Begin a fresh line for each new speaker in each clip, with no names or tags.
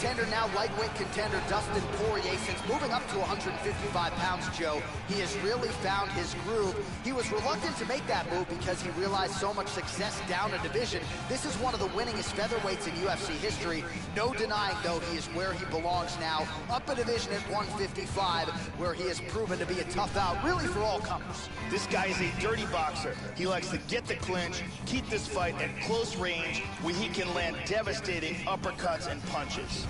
contender, now lightweight contender Dustin Poirier. Since moving up to 155 pounds, Joe, he has really found his groove. He was reluctant to make that move because he realized so much success down a division. This is one of the winningest featherweights in UFC history. No denying, though, he is where he belongs now, up a division at 155, where he has proven to be a tough out, really for all comers.
This guy is a dirty boxer. He likes to get the clinch, keep this fight at close range, where he can land devastating uppercuts and punches.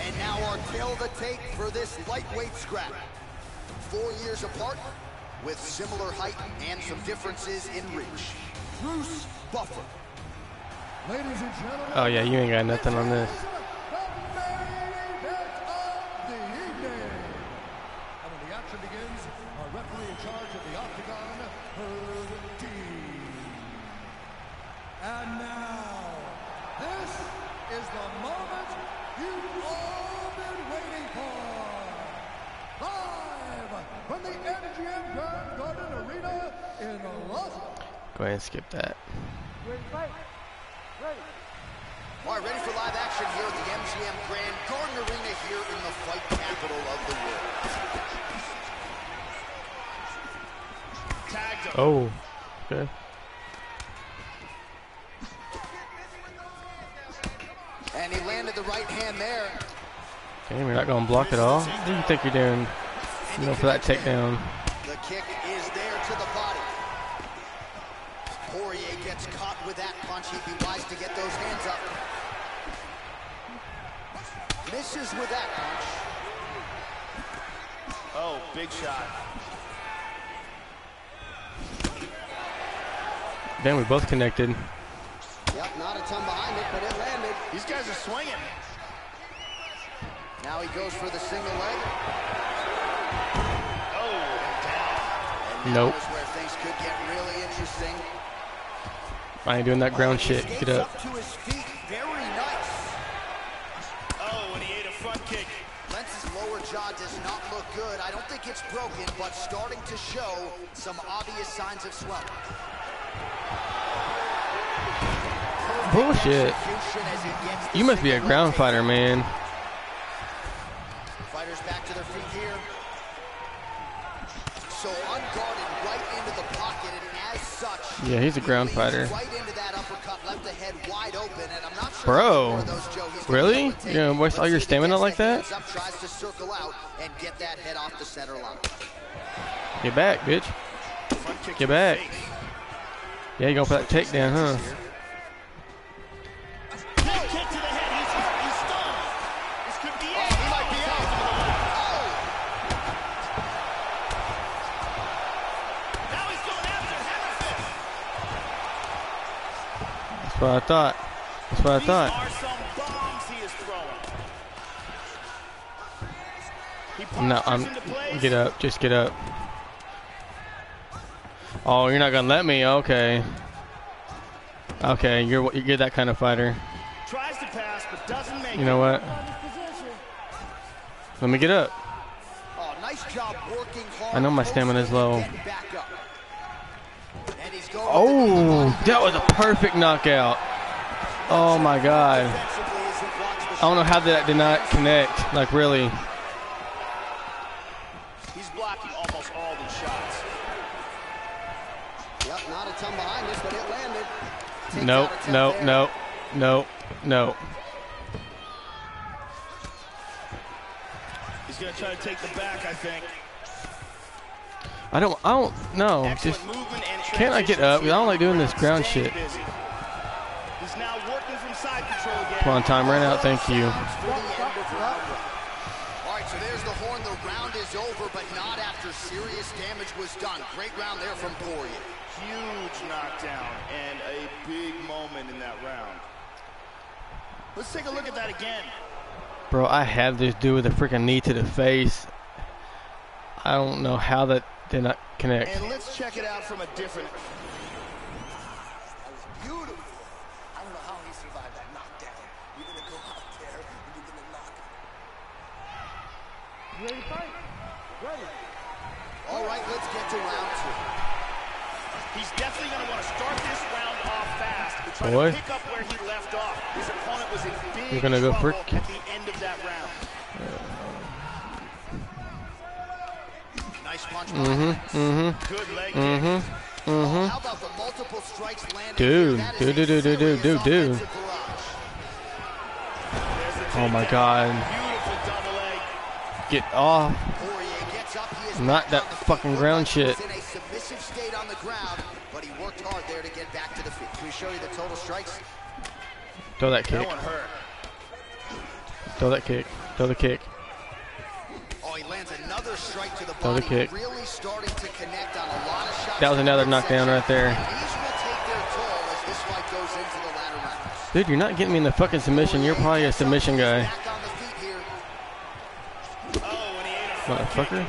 And now our tale of the tape for this lightweight scrap. Four years apart, with similar height and some differences in reach. Bruce Buffer.
Ladies and gentlemen.
Oh yeah, you ain't got nothing on this.
The evening. And when the action begins, our referee in charge of the Octagon, Herb Dean. And now, this is the moment you've all been waiting for. Live from the MGM Grand Garden Arena in Los
Go ahead and skip that.
All right, ready for live action here at the MGM Grand Garden Arena here in the fight capital of the world.
Tagged him.
Oh, okay.
And he landed the right hand there.
Damn, you're not gonna block it all. What do you think you're doing? You know, for that takedown.
Misses with that punch.
Oh, big shot.
Damn, we both connected.
Yep, not a ton behind it, but it landed.
These guys are swinging.
Now he goes for the single leg.
Oh, and down.
And now
Nope.
is where things could get really interesting.
I ain't doing that ground
He
shit. Get up.
up to his feet. Very nice.
Oh, and he ate a front kick.
Lentz's lower jaw does not look good. I don't think it's broken, but starting to show some obvious signs of swelling.
Bullshit.
Execution as he gets
You must be a ground fighter, man.
Fighters back to their feet here. So unguarded right into the pocket, and as such,
Yeah, he's a ground
he
fighter.
Right into that uppercut, left the head wide open, and I'm not sure
Bro,
how many more of those, Joe,
really?
be able to take.
You gonna waste all your
see if he
stamina like that?
Up, tries to circle out and get that head off the center line.
Get back, bitch. Get back. Yeah, you going for that takedown, huh?
Kick to the head. He's hurt. He's stunned. This could be it.
He might be out.
Now he's going after hammer fist.
That's what I thought. That's what I thought.
are some bombs he is throwing. He
No, I'm. Get up. Just get up. Oh, you're not gonna let me? Okay. Okay, you're you're that kind of fighter.
Tries to pass, but doesn't make
You know what? Let me get up.
oh, nice job working hard.
I know my stamina is low.
Getting back up. And he's going with oh, the
Oh, that was a perfect knockout. Oh my god.
Defensively as he blocks the
I don't know how that did not connect. Like really.
He's blocking almost all these shots.
Yep, not a ton behind this, but it landed. Takedown
Nope,
attempt
nope,
there.
nope, nope, nope.
He's going to try to take the back, I think.
I don't. I don't. No.
Excellent
Just can't I get up? I don't like doing this ground shit.
He's now working from side control again.
Come on, time ran out. Thank you.
Sounds for the end of round one. All right, so there's the horn. The round is over, but not after serious damage was done. Great round there from Poirier.
Huge knockdown and a big moment in that round. Let's take a look at that again.
Bro, I had this dude with a freaking knee to the face. I don't know how that did not connect.
And let's check it out from a different.
That was beautiful. I don't know how he survived that knockdown. You're gonna go out there and you're gonna knock
ready to fight? Ready.
All right, let's get to round two.
He's definitely going to want to start this round off fast. and Try
Boy.
to pick up where he left off. His opponent was in big
You're gonna go for-
at the end of that round.
Nice punch.
Mm-hmm. Mm-hmm.
Good leg
Mm-hmm. Mm-hmm.
How about the multiple strikes landed?
Dude,
here? That is
dude, dude, dude, dude, dude, dude.
offensive barrage.
There's the
Oh my. God.
Beautiful double leg.
Get off.
Poirier gets up. He is
Not that
on the feet.
fucking ground
like he was
shit.
Strikes?
Throw that
That
kick.
hurt.
Throw that kick. Throw the kick.
Oh, he lands another strike to the
Throw the kick.
Really starting to connect on a lot of shots.
That was another knockdown right there.
And These will take their toll as this fight goes into the.
Dude, you're not getting me in the fucking submission. You're probably a submission guy.
Back on the feet here.
Oh, and he ate a front.
Motherfucker.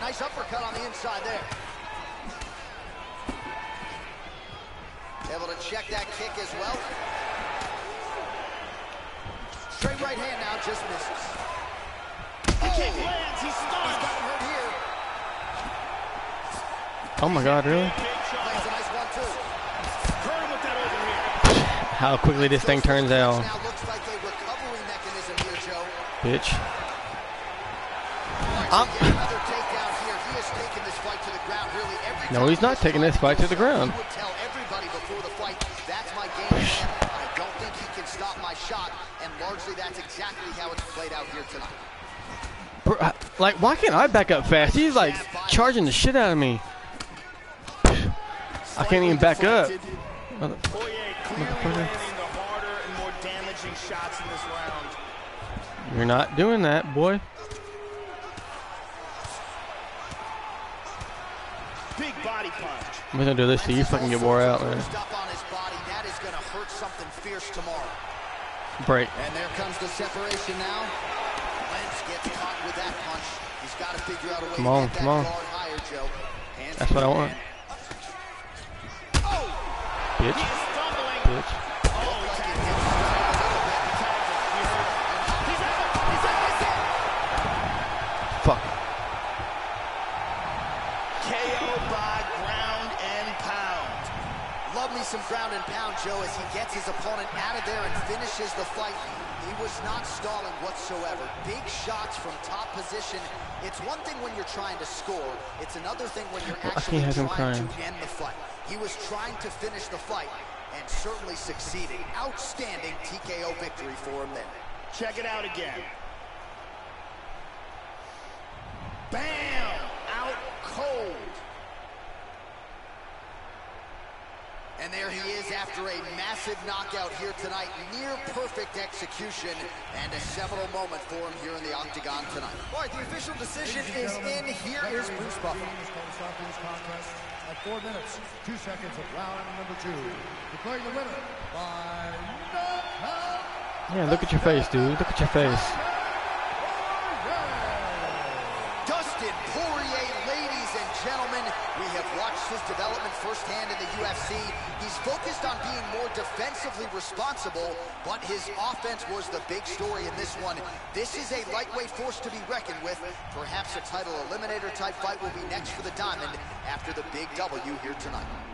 Nice uppercut on the inside there. Able to check that kick as well. Straight right hand now, just misses.
The kick oh. lands. He's
He's
stunned.
gotten hurt here.
Oh my god, really?
Big
a nice one, too.
Hurt with that overhand.
How quickly this thing turns out.
Now looks like a recovery mechanism here, Joe.
Bitch. I'm-
right, so yet another takedown here. He has taken this fight to the ground really every
No, he's not taking this fight to the ground. Like, why can't I back up fast? He's like charging the shit out of me. I can't even back up. You're not doing that, boy.
Big body punch.
I'm gonna do this till you fucking get wore out, man.
To.
Break.
And there comes the separation now. Lentz gets caught with that punch. He's got to figure out a way
Come
to
on,
get
come
that
on.
guard higher, Joe. Hands
That's what I want.
Oh,
Bitch.
he's stumbling.
Bitch.
Some ground and pound, Joe, as he gets his opponent out of there and finishes the fight. He was not stalling whatsoever. Big shots from top position. It's one thing when you're trying to score. It's another thing when you're actually
have him
trying
crying.
to end the fight. He was trying to finish the fight and certainly succeeding. Outstanding TKO victory for him there.
Check it out again. Bam! Out cold.
And there he is after a massive knockout here tonight. Near perfect execution and a seminal moment for him here in the octagon tonight. All right, the official decision is in. Here is Bruce Buffer.
Is going to start this contest at four minutes, two seconds of round number two. Declaring the winner by knockout.
Yeah, look at your face, dude. Look at your face.
Dustin Poirier, ladies and gentlemen, have watched his development firsthand in the UFC. He's focused on being more defensively responsible, but his offense was the big story in this one. This is a lightweight force to be reckoned with. Perhaps a title eliminator type fight will be next for the Diamond after the big W here tonight.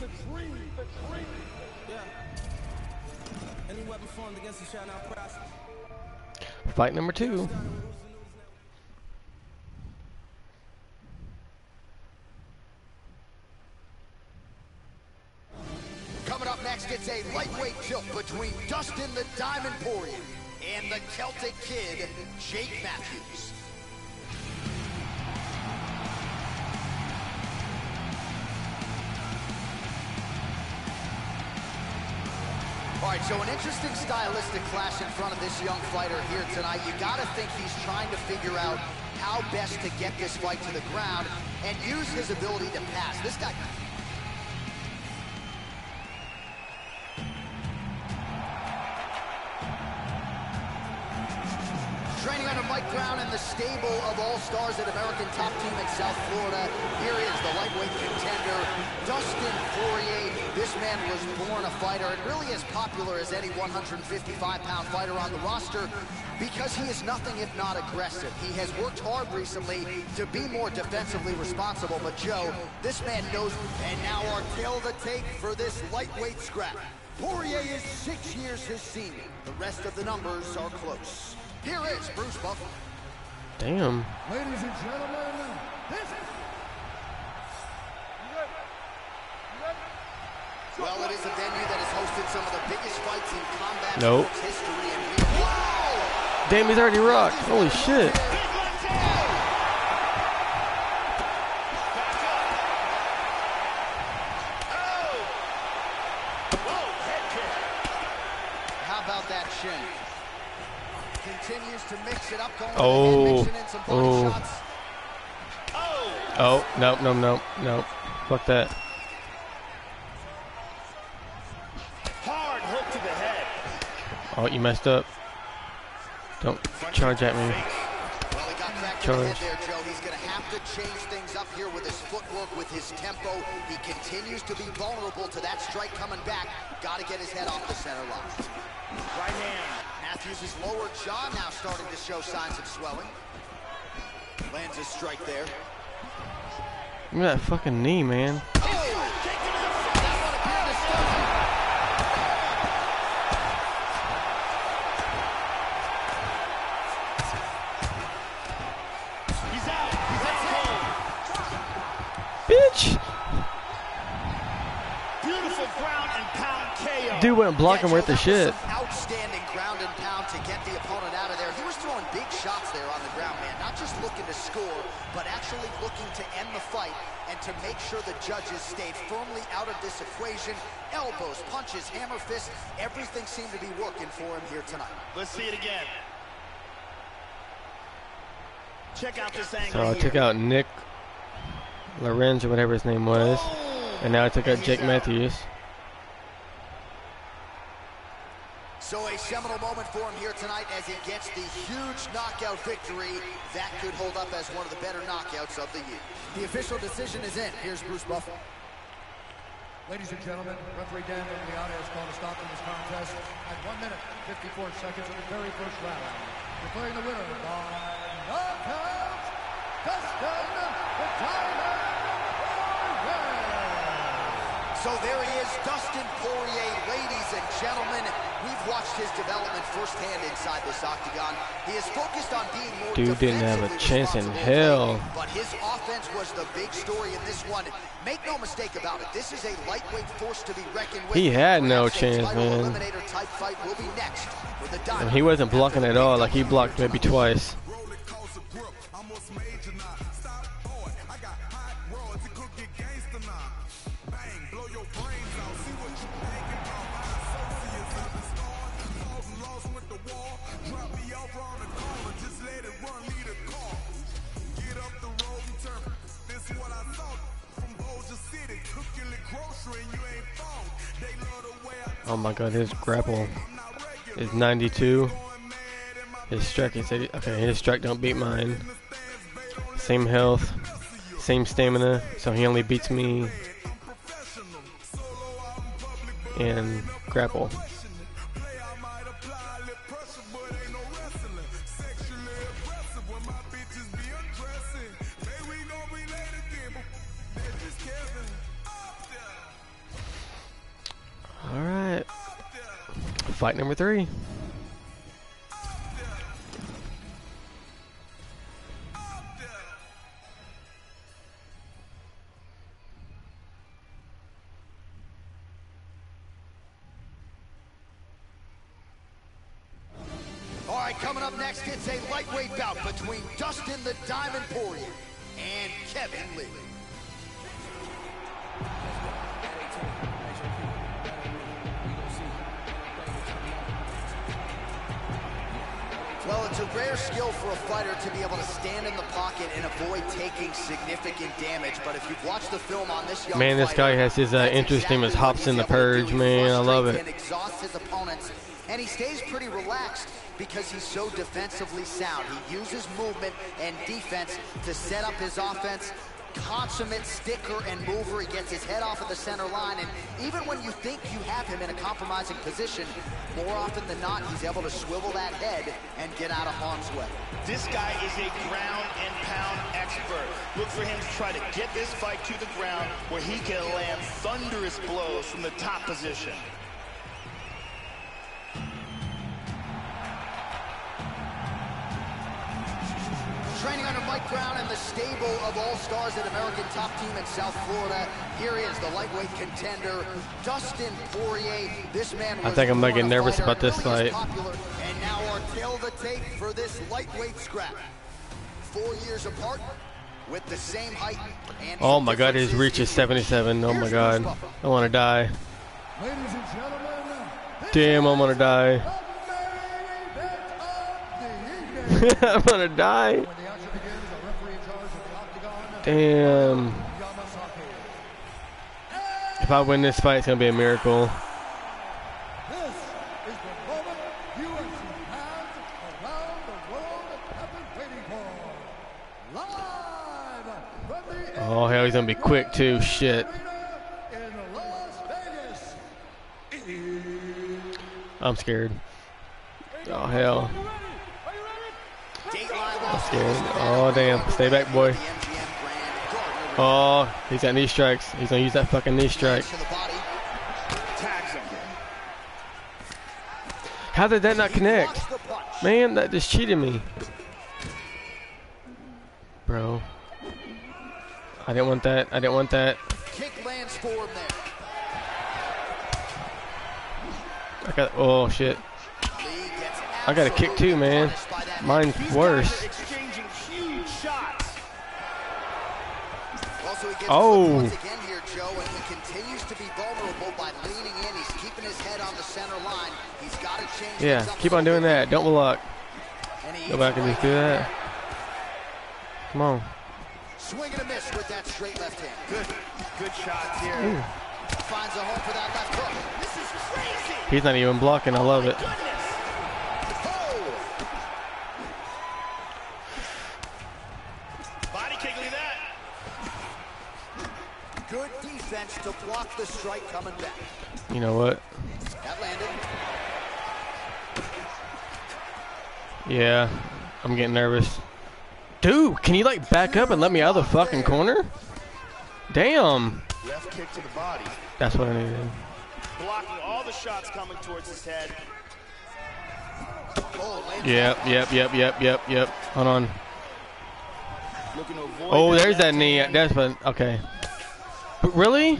The dream. The dream.
Yeah. Any weapon formed against you shall not prosper.
Fight number two.
Coming up next, it's a lightweight tilt between Dustin the Diamond Poirier and the Celtic Kid, Jake Matthews. Right, so an interesting stylistic clash in front of this young fighter here tonight. You got to think he's trying to figure out how best to get this fight to the ground. and use his ability to pass. This guy stable of all-stars at American Top Team in South Florida. Here is the lightweight contender, Dustin Poirier. This man was born a fighter and really as popular as any 155-pound fighter on the roster because he is nothing if not aggressive. He has worked hard recently to be more defensively responsible, but Joe, this man knows. And now our tale the tape for this lightweight scrap. Poirier is six years his senior. The rest of the numbers are close. Here is Bruce Buffer.
Damn.
Ladies and gentlemen, this
Well, it is a venue that has hosted some of the biggest fights in combat
Nope.
sports history. And!
Damn, he's already rocked. Holy shit.
How about that shin? Continues to mix it up, going
Oh. Oh. Oh, no, no, no, no. Fuck that. Oh, you messed up. Don't charge at me. Charge.
He's going to have to change things up here with his footwork, with his tempo. He continues to be vulnerable to that strike coming back. Got to get his head off the center line.
Hand.
Matthews' lower jaw now starting to show signs of swelling. Lands a strike there.
Look at that fucking knee, man.
That one appeared to stun him.
He's out. He's out cold.
Bitch!
Beautiful ground and pound KO.
Dude went blocking
Yeah,
worth the shit.
some Outstanding ground and pound to get the opponent out of there. He was throwing big shots there on the ground, man. Not just looking to score, but actually looking to end the fight and to make sure the judges stayed firmly out of this equation. Elbows, punches, hammer fists, everything seemed to be working for him here tonight.
Let's see it again. Check out this angle
So I took out Nick Lorenz or whatever his name was. Oh, and now I took out Jake. Matthews.
So a seminal moment for him here tonight as he gets the huge knockout victory. That could hold up as one of the better knockouts of the year. The official decision is in. Here's Bruce Buffer.
Ladies and gentlemen, referee Dan Miragliotta has called a stop to this contest at 1 minute 54 seconds of the very first round. Declaring the winner by knockout, Dustin the Diamond Poirier.
So there he is, Dustin Poirier, ladies and gentlemen. We've watched his development firsthand inside this octagon. He is focused on being more
Dude didn't have a chance in hell.
But his offense was the big story in this one. Make no mistake about it, this is a lightweight force to be reckoned with.
He had no chance, man.
type fight will be next the
And he wasn't blocking at all. Like he blocked maybe twice. Oh my god, his grapple is 92.
Going mad in my
His strike is 80. Okay, his strike don't beat mine. Same health, same stamina, so he only beats me in grapple. Fight number three. Man, this
fighter,
guy has his, uh,
that's
interest is
exactly what
Hops in the
able to do.
Purge, man. I love it.
Exhausts his opponents, and he stays pretty relaxed because he's so defensively sound. He uses movement and defense to set up his offense. Consummate sticker and mover. He gets his head off of the center line, and even when you think you have him in a compromising position, more often than not, he's able to swivel that head and get out of harm's way.
This guy is a ground and pound expert. Look for him to try to get this fight to the ground where he can land thunderous blows from the top position.
Training under Mike Brown and the stable of all-stars at American Top Team in South Florida. Here he is, the lightweight contender, Dustin Poirier. This man
I think I'm gonna
born
get
a
nervous about this
really
fight.
Popular, and now our tale of the tape for this lightweight scrap. Four years apart, with the same height and
Oh my god, his
differences
reach is 77. Oh my god. I want to die.
Ladies and gentlemen,
Damn, I'm gonna die.
the main event of the evening.
I'm gonna die.
When the action begins, the referee in charge of the Octagon,
Damn. If I win this fight, it's gonna be a miracle.
This is the moment UFC fans around the world have been waiting for. Live from the
He's gonna be quick too. Shit. I'm scared. Oh hell.
Las
Scared. Oh damn. Stay back, boy. Oh, he's got knee strikes. He's gonna use that fucking knee strike. How did that not connect? Man, that just cheated me. I didn't want that. I didn't want that.
Kick lands for him there.
I got. Oh shit. I got a kick too, man. Mine's worse.
exchanging huge shots.
Also, he gets
Oh.
once again here, Joe, and he continues to be vulnerable by leaning in. He's keeping his head on the center line. He's got to change.
Yeah, keep on doing that. Don't block. Go back and just do that. Come on.
Swing and a miss with that straight left hand.
Good, good shots here.
Finds a home for that left hook.
This is crazy.
He's not even blocking. I love it.
Oh!
Body kick, look at that.
Good defense to block the strike coming back.
You know what?
That landed.
Yeah, I'm getting nervous. Dude, can you like back up and let me out of the fucking corner? Damn.
Kick to the body.
That's what I needed.
Blocking all the shots coming towards his head.
Oh,
Yep, yep, yep, yep, yep, yep. Hold on.
Looking to avoid
Oh, there's that knee.
hand.
That's but okay. But really?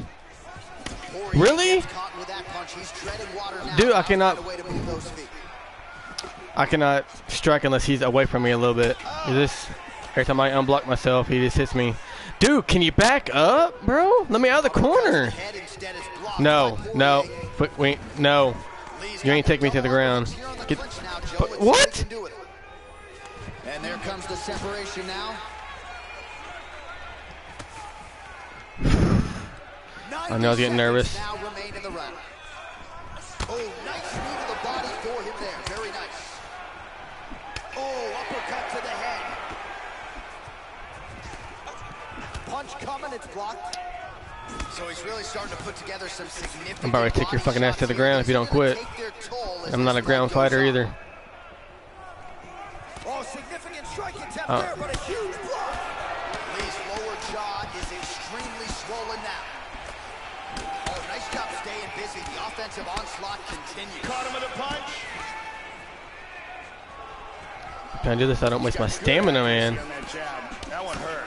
Really?
gets caught with that punch. He's treading water now.
Dude, I cannot-
find a way to move those feet.
I cannot strike unless he's away from me a little bit. Is this every time I unblock myself, he just hits me. Dude, can you back up, bro? Let me out of the corner.
Head instead is blocked
No, no. Foot- wait, no. You ain't take me to the ground.
elbows here on the
Get-
clinch now, Joe.
but what?
he can do with it. And there comes the separation now.
I know I was getting nervous.
seconds Now remain in the round. Oh, nice to the body for him there. Very nice. Oh, uppercut to the head. Punch coming, it's blocked. So he's really starting to put together some significant
I'm about to take your fucking ass to the ground if you don't quit.
take their toll as
I'm not a ground fighter
on.
either.
Oh, significant strike attempt
Uh.
there, but a huge block. Lee's lower jaw is extremely swollen now. Oh, nice job staying busy. The offensive onslaught continues.
Caught him with a punch.
Can I do this? I don't waste my stamina, man.
On that jab. That one hurt.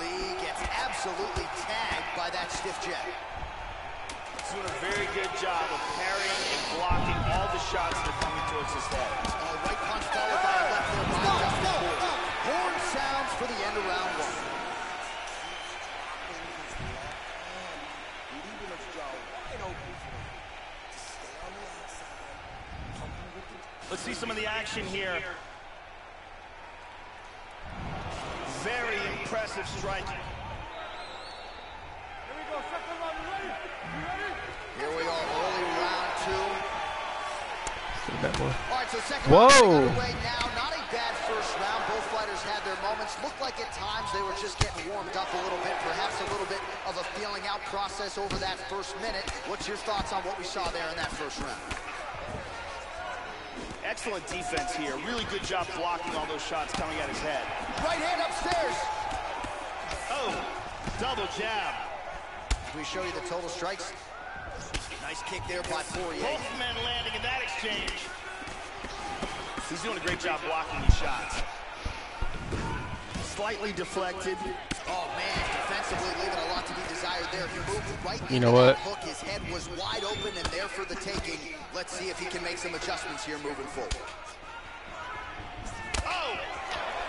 Lee gets absolutely tagged by that stiff jab.
He's doing a very good job of parrying and blocking all the shots that are coming towards his head.
Oh, right punch followed by a left there by Dustin Poirier. Horn sounds for the end of round one.
Let's see some of the action here. Very impressive striking.
Here we are, early round two.
That boy.
All right, so second
Whoa.
round getting underway now. Not a bad first round. Both fighters had their moments. Looked like at times they were just getting warmed up a little bit, perhaps a little bit of a feeling out process over that first minute. What's your thoughts on what we saw there in that first round?
Excellent defense here. Really good job blocking all those shots coming at his head.
Right hand upstairs.
Oh, double jab.
We show you the total strikes. Nice kick there by Poirier.
Both men landing in that exchange. He's doing a great job blocking these shots. Slightly deflected.
Oh man, defensively leaving a lot to be desired there. He moved right
You know what?
hook. His head was wide open and there for the taking. Let's see if he can make some adjustments here moving forward.
Oh,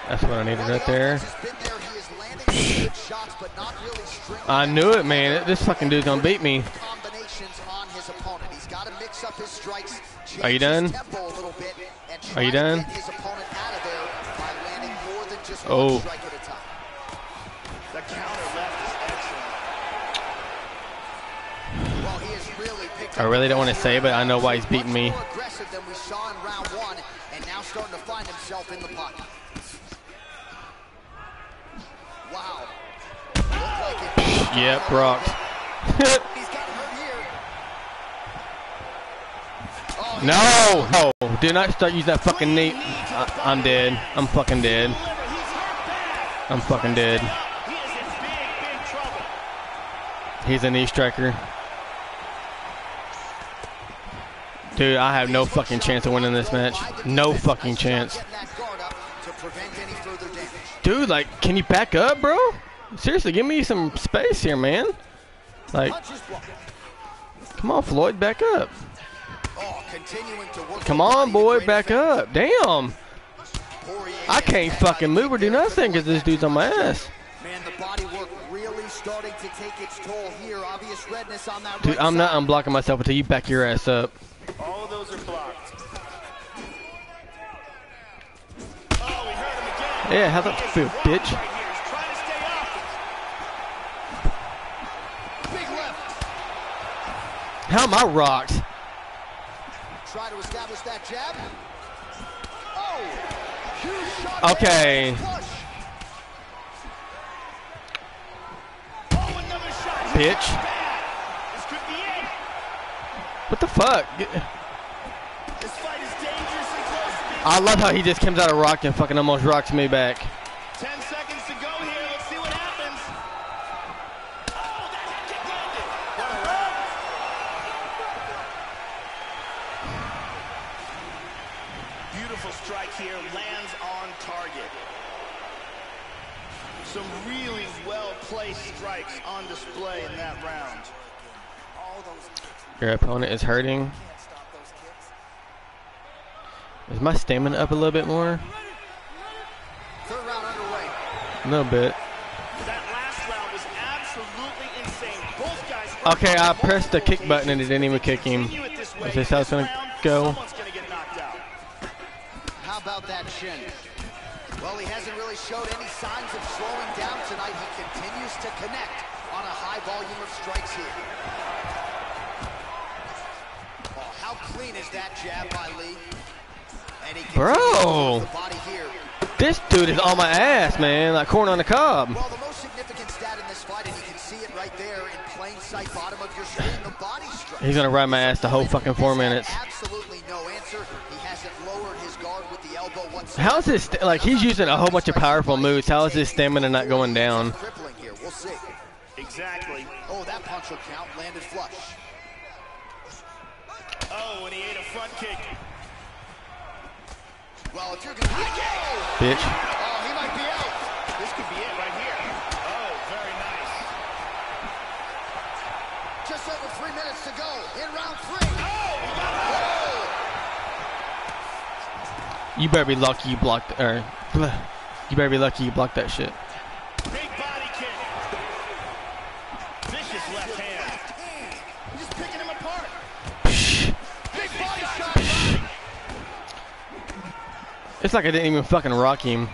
That's what I needed right there.
offense has been there, he is landing some good shots, really
I knew it, man. This fucking dude's gonna beat me. Are you
change his
done?
Tempo a little
Are you done?
Get his opponent out of there by landing more than just
Oh.
one strike at a time.
the counter left is excellent.
Well, he has really picked
I really don't wanna say, but I know why he's beating me.
Aggressive than we saw in round one, and now starting to find himself in the pocket. Wow. Like
Yep, rocked.
He's got hurt here. Oh, he-
no, no. Do not start using that fucking knee. I, I'm dead. I'm fucking dead. I'm fucking dead. He's a knee striker. Dude, I have no fucking chance of winning this match. No fucking chance. Dude, like, can you back up, bro? Seriously, give me some space here, man. Like, come on, Floyd, back up.
Oh, continuing to work
Come on, boy, back up. Damn. I can't fucking move or do nothing because this dude's on my ass.
Man, the body work really starting to take its toll here. Obvious redness on that
Dude, I'm not
side.
unblocking myself until you back your ass up.
All of those are blocked. Oh, we heard him again.
Yeah, how's that feel, bitch?
Right here. He's trying to stay up.
Big left.
How am I rocked?
Try to establish that jab. Oh, huge shot.
Okay.
Oh, another shot.
Bitch.
This could be it.
What the fuck?
This fight is dangerously close to being
I love how he just comes out of rock and fucking almost rocks me back.
Ten seconds to go here. Let's see what happens. Oh, that head kick landed. What a round. Beautiful strike here. Lands on target. Some really well-placed strikes on display in that round.
Your opponent is hurting. Is my stamina up a little bit more?
Third round underway.
A little bit.
That last round was absolutely insane. Both guys
Okay, I pressed the kick button and it didn't even kick him.
Continue it this way.
Is this how it's gonna go?
Someone's gonna get knocked out.
How about that shin? Well, he hasn't really showed any signs of slowing down tonight. He continues to connect on a high volume of strikes here. Oh, how clean is that jab by Lee? And he
Bro.
continues to move the body here.
This dude is on my ass, man, like corn on the cob.
Well, the most significant stat in this fight, and you can see it right there in plain sight, bottom of your screen, the body strike.
He's gonna ride my ass the whole fucking four minutes.
Absolutely no answer. He hasn't lowered his guard with the elbow whatsoever.
How's his st- like he's using a whole bunch of powerful moves? How is his stamina not going down?
Crippling here. We'll see.
Exactly.
Oh, that punch will count. Landed flush.
Oh, and he ate a front kick.
Well, if you're gonna
Bitch.
oh, he might be out.
This could be it right here. Oh, very nice.
Just over three minutes to go in round three.
Oh, he got
Oh,
You better be lucky you blocked or you better be lucky you blocked that shit.
big body kick. Vicious left hand. He's just picking him apart. Big body shot.
It's like I didn't even fucking rock him.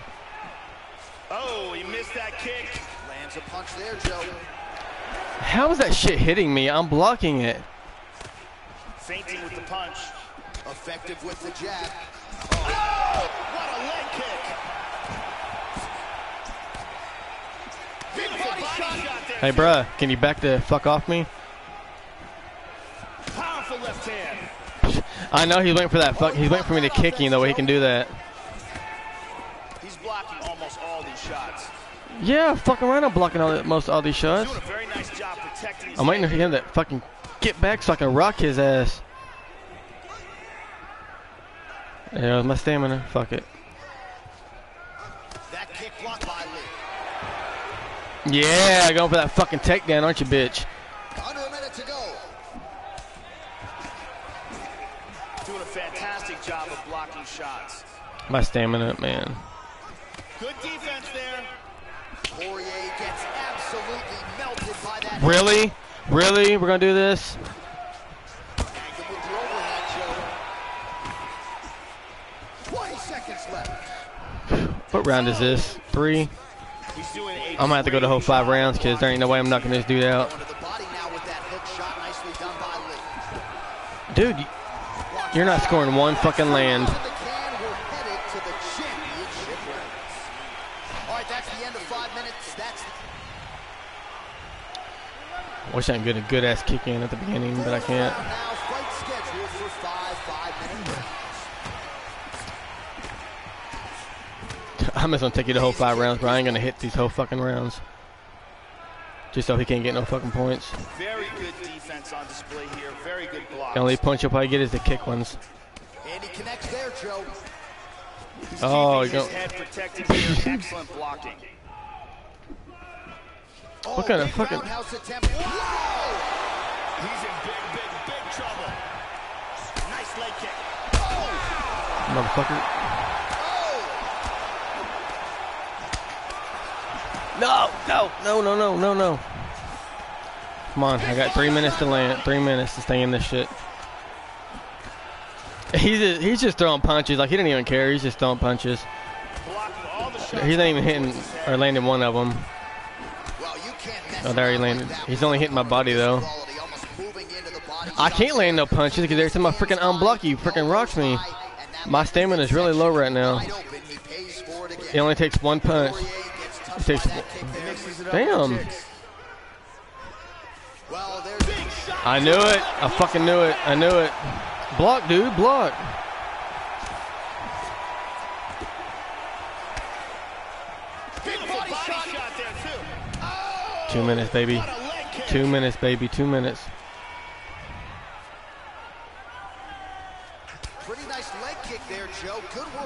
Oh, he missed that kick.
Lands a punch there, Joe.
How is that shit hitting me? I'm blocking it.
Feinting with the punch.
Effective with the jab.
Hey, bruh, can you back the fuck off me?
Powerful left hand.
I know he's waiting for that fuck. He's waiting for me to kick him the way he can do that.
He's blocking almost all these shots.
Yeah, fucking right. I'm blocking all the, most all these shots.
Doing a very nice job protecting his
I'm waiting
leg.
for him to fucking get back so I can rock his ass. Yeah, my stamina. Fuck it.
That kick blocked by Lee.
Yeah, going for that fucking takedown, aren't you, bitch?
Under a minute to go.
Doing a fantastic job of blocking shots.
My stamina, man.
Good defense there.
Poirier gets absolutely melted by that.
Really? Really? We're gonna do this?
Angle with the overhand, Joe. 20 seconds left.
What round is this? Three? I'm gonna have to go the whole five rounds because there ain't no way I'm.
Nicely done by Lee.
Dude, you're not scoring one fucking land. Wish I could get a good ass kick in at the beginning, but I can't.
Now fight scheduled for five five-minute rounds.
I'm just gonna take you the whole five rounds, but I ain't gonna hit these whole fucking rounds. Just so he can't get no fucking points.
very good defense on display here. Very good blocks.
The only punch you'll probably get is the kick ones.
And he connects there, Joe.
He's
Oh, you go-
head protected here. Excellent blocking.
Oh,
What kind of fucking-
roundhouse attempt. Whoa!
He's in big, big, big trouble. Nice leg kick.
Motherfucker.
Oh!
No, no, no, no, no, no, no. Come on, I got three minutes to land. Three minutes to stay in this shit. He's just, he's just throwing punches. Like he didn't even care. He's just throwing punches.
Blocking all the shots.
He's not even hitting or landing one of them.
Well, you can't mess
Oh, there he landed. He's only hitting my body, though.
quality, almost moving into the body.
I can't land no punches because every time I freaking unblock you, freaking rocks me. My stamina is really low right now.
He pays for it again.
It only takes one punch. Damn. I knew it. I fucking knew it. I knew it. Block, dude. Block. Two minutes, baby. Two minutes, baby. Two minutes.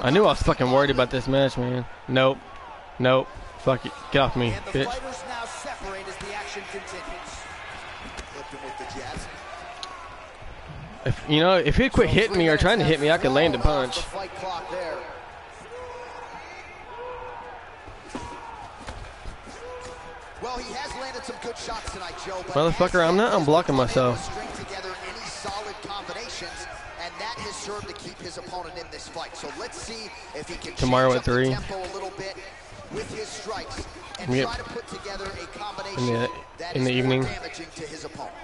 I knew I was fucking worried about this match, man. Nope. Nope. Fuck it. Get off me, bitch.
fighters now separate as the action continues. Flipped him with the jabs.
If, you know, if he'd quit hitting me or trying to hit me, I could land a punch.
The fight clock there. Well, he has landed some good shots tonight, Joe. but
Motherfucker, I'm not unblocking
been able to
myself.
String together any solid combinations, and that has served to keep his opponent in this fight. So let's see if he can
Tomorrow
change
at
up the
three.
Tempo a little bit with his strikes and
We get-
try to put together a combination
In the- uh,
that
in
is
the
more
evening.
damaging to his opponent.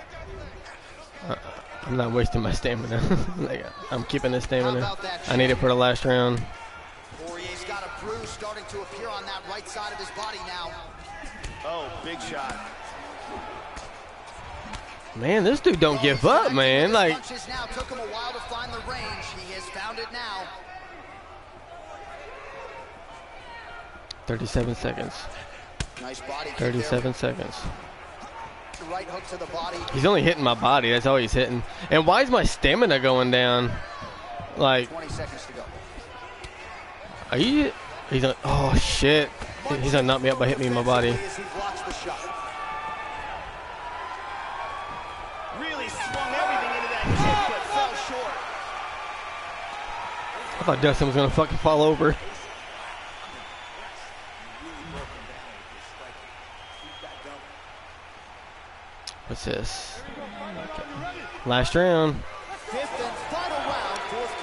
Uh, I'm not wasting my stamina. like, I'm keeping this stamina.
How about that,
I need it for the last round.
Poirier's got a bruise starting to appear on that right side of his body now.
Oh, big shot.
Man, this dude don't oh, give up, man. Like,
punches now took him a while to find the range. He has found it now.
37 seconds.
Nice body kick there.
37 seconds.
Right hook to the body.
He's only hitting my body. That's all he's hitting. And why is my stamina going down? Like,
20 seconds to go.
are you? He's on. Oh shit! He's gonna knock me up by hitting me in my body.
As he blocks the shot.
Really swung everything into that kick, but fell short.
I thought Dustin was gonna fucking fall over. What's this? Okay. Last round.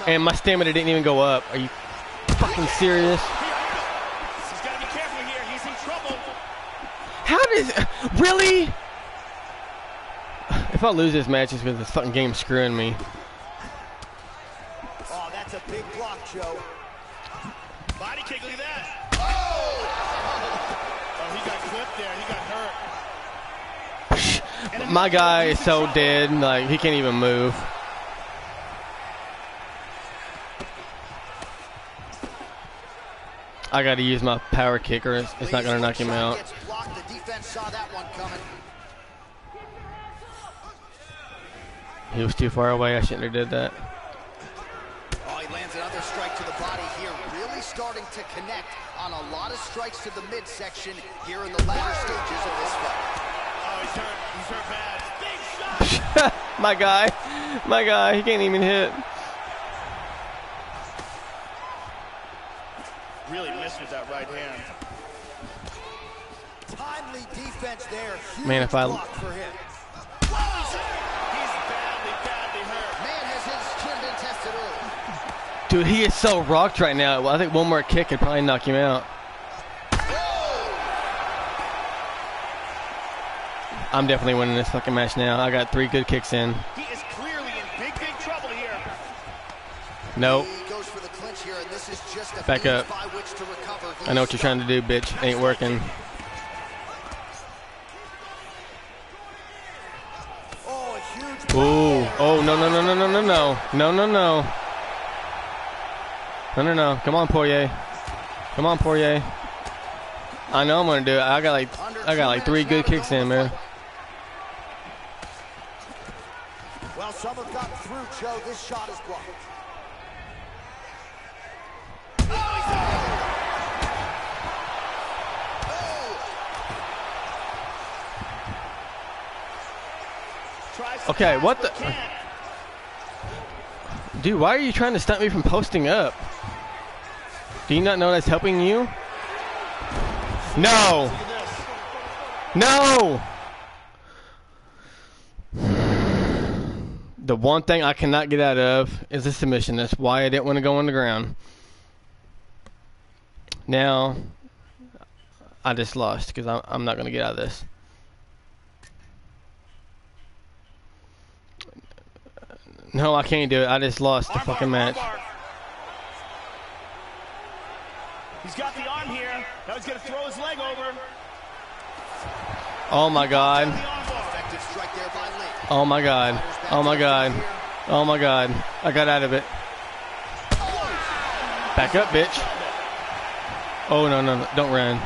And
my stamina didn't even go up. Are you? fucking serious? How does really? If I lose this match, it's because this fucking game's screwing me.
Oh, that's a big block, Joe.
Body kick, look at that. Oh! Oh, he got clipped there. He got hurt. And
My guy is so dead, like he can't even move. I got to use my power kick, or it's, it's not gonna knock him out.
The defense saw that one coming.
He was too far away. I shouldn't have did that.
Oh, he lands another strike to the body here. Really starting to connect on a lot of strikes to the midsection here in the latter stages of this fight.
Oh, he's hurt. He's hurt bad. Big shot.
my guy, my guy, he can't even hit.
Really missed with that right hand.
Timely defense there. Huge
Man, if I-
block for him.
He's, he's badly, badly hurt.
Man has his chin been tested early.
Dude, he is so rocked right now. Well, I think one more kick could probably knock him out. I'm definitely winning this fucking match now. I got three good kicks in.
He is clearly in big, big trouble here.
Nope.
He goes for the clinch here, and this is just a
Back up.
by which to recover.
I know what you're trying to do, bitch. Ain't working.
Oh,
Ooh. Oh, no, no, no, no, no, no, no. No, no, no. No, no, no. Come on, Poirier. Come on, Poirier. I know I'm gonna do it. I got like, I got like three good kicks in, man.
Some have gotten through, Joe. This shot is blocked.
Okay, what the- Dude, why are you trying to stop me from posting up? Do you not know that's helping you? No! No! The one thing I cannot get out of is a submission. That's why I didn't want to go on the ground. Now, I just lost because I'm, I'm not going to get out of this. No, I can't do it. I just lost the
Armbar,
fucking match.
armbar. He's got the arm here. Now he's going to throw his leg over.
Oh my god.
armbar.
Effective strike there by Lee.
Oh my god. Oh my god. Oh my god. I got out of it. Back up, bitch. Oh no no no! Don't run.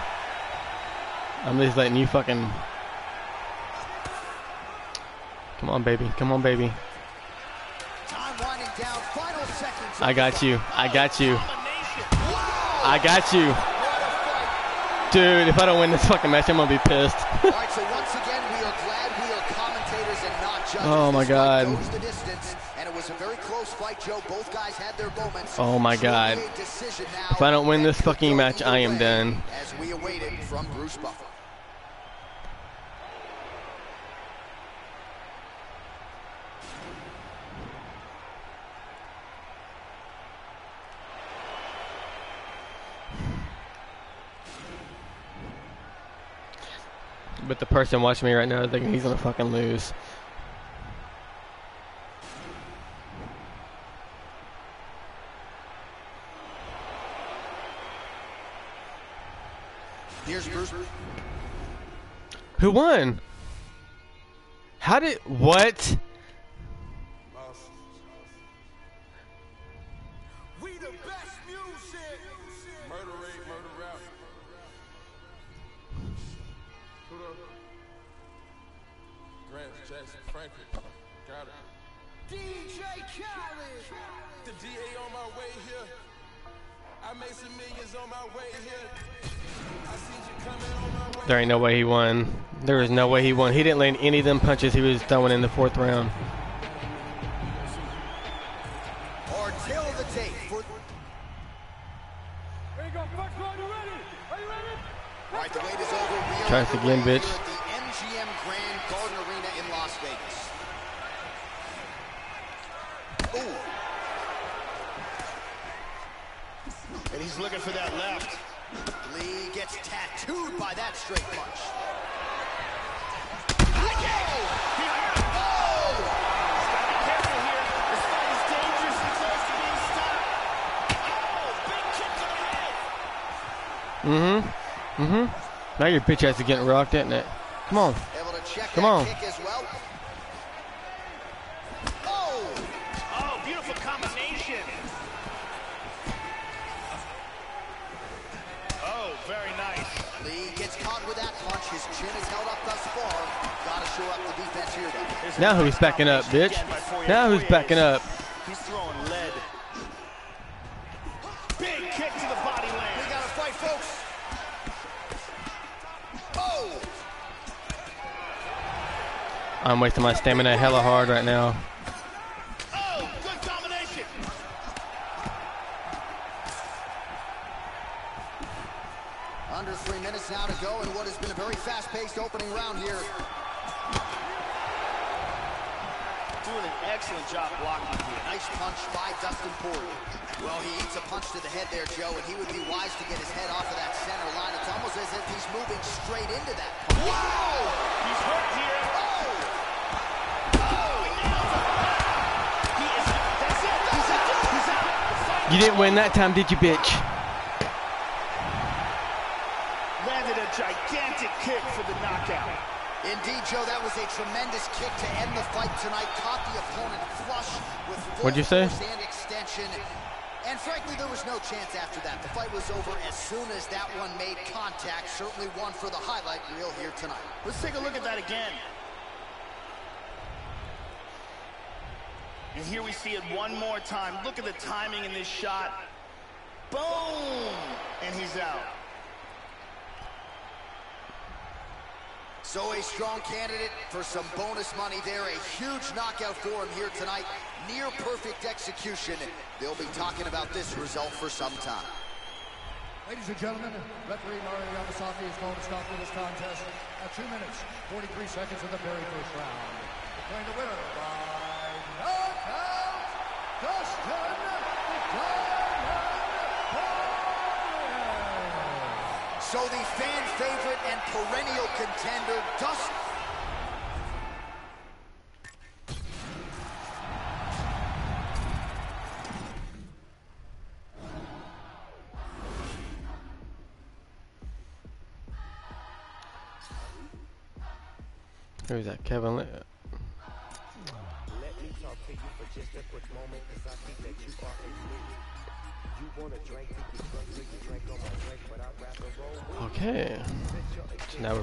I'm just letting you fucking. Come on, baby. Come on, baby. I got you. I got you. I got you. Dude, if I don't win this fucking match, I'm gonna be pissed. Had my god. Oh, my God.
a oh, decision now
If I don't win this fucking match, I am done.
As we awaited from Bruce Buffer.
But the person watching me right now is thinking he's gonna fucking lose.
Here's Bruce.
Who won? How did what?
We the best music. Murder rate, murder rap. Who the? Grant Jackson, Franklin. Got it.
DJ Khaled.
The DA on my way here. I made some millions on my way here. I seen you coming on my way.
There ain't no way he won. There is no way he won. He didn't land any of them punches he was throwing in the fourth round.
Our tale of the tape for.
Here you go, first round, you ready? Are you ready?
All right, the wait is over. We are
Try this again, bitch.
here At the MGM Grand Garden Arena in Las Vegas. Ooh. And
He's looking for that left.
Lee gets tattooed by that straight punch.
Careful here. This fight is dangerously close to being stopped. Oh, big kick to the head.
Mm-hmm. Mm-hmm. Now your bitch ass is getting rocked, isn't it? Come on.
Able to check
Come on.
kick as well. Oh!
Oh, beautiful combination. Oh, very nice.
Lee gets caught with that punch. His chin is held up thus far. Gotta show up the defense here, though.
There's a
Now who's backing up, bitch?
again by Poirier.
Now who's backing up?
He's throwing lead. Big kick to the body
We
land.
got to fight, folks. Oh!
I'm wasting my stamina hella hard right now.
Oh, good combination.
Under three minutes now to go in what has been a very fast-paced opening round here.
Doing an excellent job blocking here.
Nice punch by Dustin Poirier. Well, he eats a punch to the head there, Joe, and he would be wise to get his head off of that center line. It's almost as if he's moving straight into that punch.
Wow! He's hurt here.
Oh!
Oh, he nails it. He is, that's it. He's out. He's out. The fight
You didn't win that time, did you, bitch?
landed a gigantic kick for the knockout.
Indeed, Joe, that was a tremendous kick to end the fight tonight. Caught the opponent flush with full
What'd you say?
and extension. And frankly, there was no chance after that. The fight was over as soon as that one made contact. Certainly one for the highlight reel here tonight.
Let's take a look at that again. And here we see it one more time. Look at the timing in this shot. Boom! And he's out.
So a strong candidate for some bonus money there. A huge knockout for him here tonight. Near perfect execution. They'll be talking about this result for some time.
Ladies and gentlemen, referee Mario Yamasaki is going to stop this contest at 2 minutes, 43 seconds of the very first round. Declaring the winner by knockout, Dustin the Diamond Poirier.
So the fan favorite and perennial contender, Dust.
Who's that? Kevin.
Till now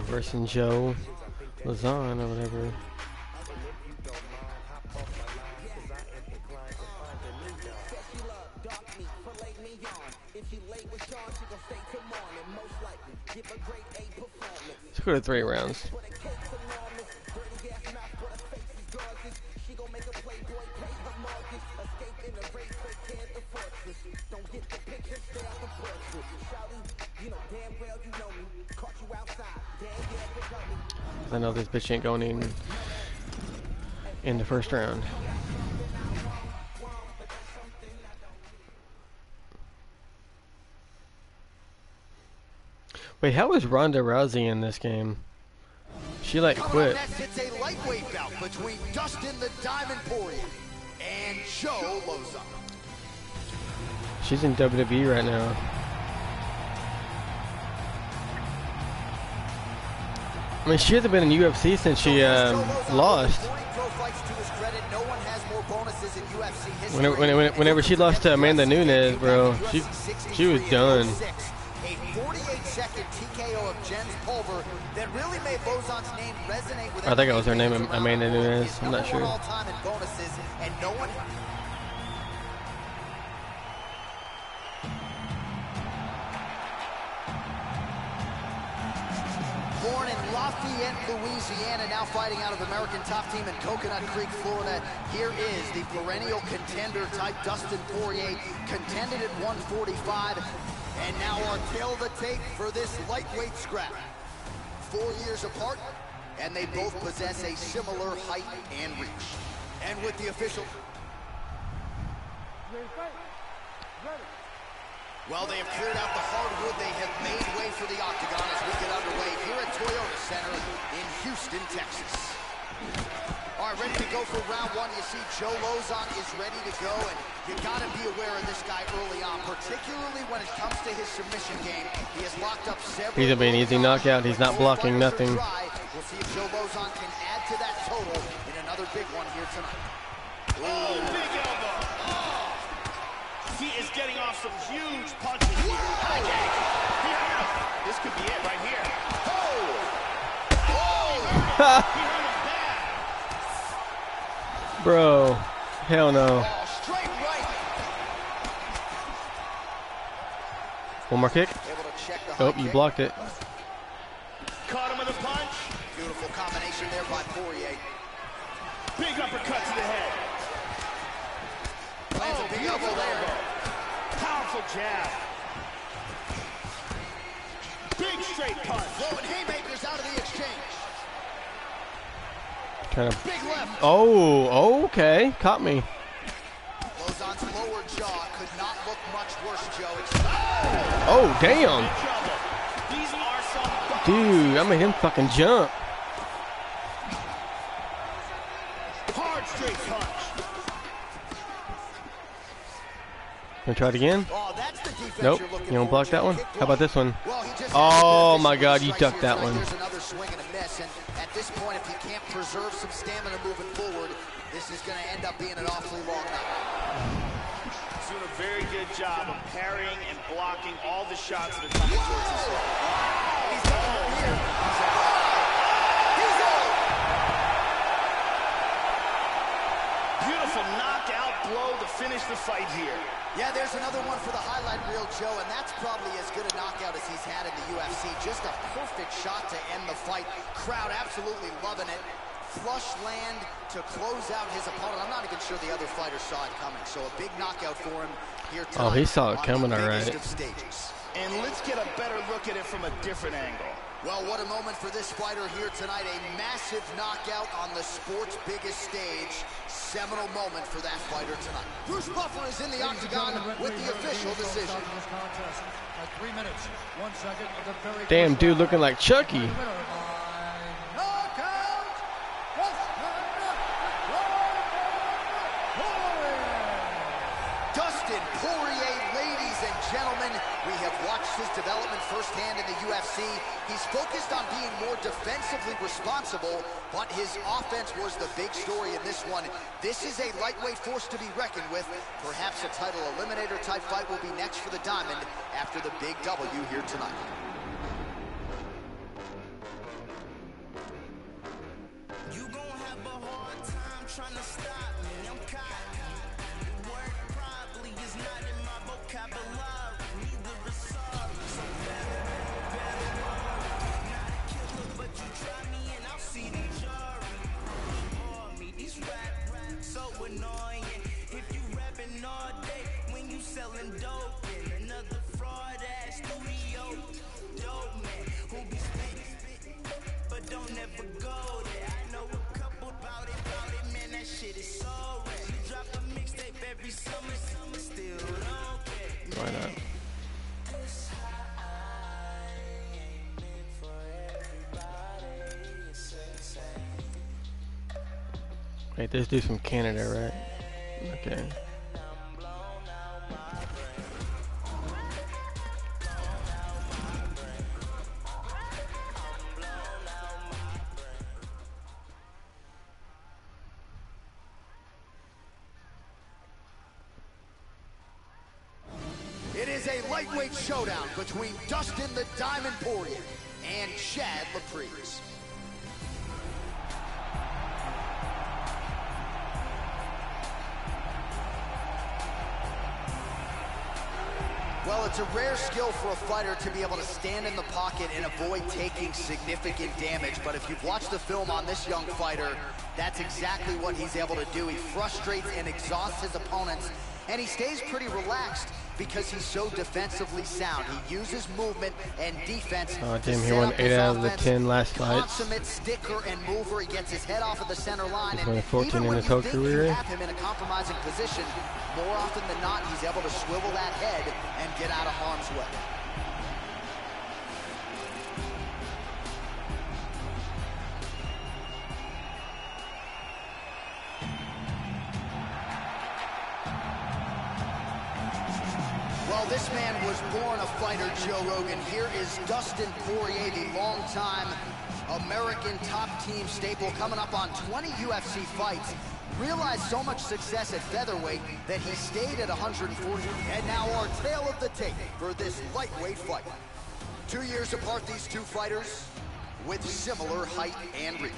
Most likely, give a grade A performance.
Let's go to three rounds. This bitch ain't going in in the first round. Wait, how is Ronda Rousey in this game? She like quit.
next, it's a lightweight bout between Dustin the Diamond Poirier and Joe Lauzon.
She's in WWE right now. I mean, she hasn't been in UFC since she um, lost. Whenever, whenever, she lost to Amanda Nunes, bro, she she was done.
A 48-second TKO of Jens Pulver that really made Lauzon's name resonate with
I think it was her name. Amanda Nunes. I'm not sure.
Born in Lafayette, Louisiana, now fighting out of American Top Team in Coconut Creek, Florida. Here is the perennial contender type Dustin Poirier, contended at 145. And now our tale the tape for this lightweight scrap. Four years apart, and they both possess a similar height and reach. And with the official Well, they have cleared out the hardwood. They have made way for the octagon as we get underway here at Toyota Center in Houston, Texas. All right, ready to go for round one. You see Joe Lauzon is ready to go, and you got to be aware of this guy early on, particularly when it comes to his submission game. He has locked up several.
He's gonna be an easy knockout. He's not blocking nothing.
We'll see if Joe Lauzon can add to that total in another big one here tonight.
Oh, big elbow. Oh. He is getting off some huge punches here. High kick. He hurt him. This could be it right here. Oh! Oh! He he hurt him bad.
Bro, hell no.
Oh, right.
One more kick.
Able to check the oh, high
Oh, you
kick.
blocked it.
Caught him with a punch.
Beautiful combination there by Poirier.
Big uppercut to the head.
Lands
Oh,
a big
oh,
elbow there.
Elbow. Powerful jab. Big straight punch.
Throwing haymakers out of the exchange.
Trying to.
Big left.
Oh, okay. Caught me.
Lauzon's lower jaw could not look much worse, Joe. It's
Oh, damn.
In trouble. These are some bombs.
Dude, I made him fucking jump. Wanna try it again?
Oh, that's the defense
Nope.
you're looking
You don't block that one? How about this one?
Well, he just
Oh,
had
my God, you ducked that one.
There's another swing and a miss, and at this point, if he can't preserve some stamina moving forward, this is going to end up being an awfully long night.
He's doing a very good job of parrying and blocking all the shots that are coming towards his head.
He's got him here. He's out.
Beautiful knockout blow to finish the fight here.
Yeah, there's another one for the highlight reel, Joe, and that's probably as good a knockout as he's had in the UFC. Just a perfect shot to end the fight. Crowd absolutely loving it. Flush land to close out his opponent. I'm not even sure the other fighter saw it coming. So a big knockout for him here tonight.
Oh, he saw it coming,
the
all
biggest
right.
of stages.
And let's get a better look at it from a different angle.
Well, what a moment for this fighter here tonight. A massive knockout on the sport's biggest stage. Seminal moment for that fighter tonight. Bruce Buffer is in the
Ladies
octagon
gentlemen,
with the official
ruled
decision.
contest three minutes, one second of the very
Damn, dude, looking like Chucky.
Winner by knockout, Dustin Poirier.
Dustin Poirier, ladies and gentlemen, we have his development firsthand in the UFC. He's focused on being more defensively responsible, but his offense was the big story in this one. This is a lightweight force to be reckoned with. Perhaps a title eliminator type fight will be next for the Diamond after the big W here tonight.
You gon' have a hard time trying to stop this
dude's from Canada, right? Okay.
It is a lightweight showdown between Dustin the Diamond Poirier and Chad Laprise. It's a rare skill for a fighter to be able to stand in the pocket and avoid taking significant damage. But if you've watched the film on this young fighter, that's exactly what he's able to do. He frustrates and exhausts his opponents, and he stays pretty relaxed because he's so defensively sound. He uses movement and defense.
Oh, damn, he won
up
eight
his
out of the 10 last fights.
Consummate sticker and mover. He gets his head off of the center line.
He's
and
14
even
in his whole career.
have him in a compromising position, more often than not, he's able to swivel that head and get out of harm's way. Fighter, Joe Rogan. Here is Dustin Poirier, the longtime American top team staple, coming up on 20 UFC fights. Realized so much success at featherweight that he stayed at 140. And now our tale of the tape for this lightweight fight. Two years apart, these two fighters with similar height and reach.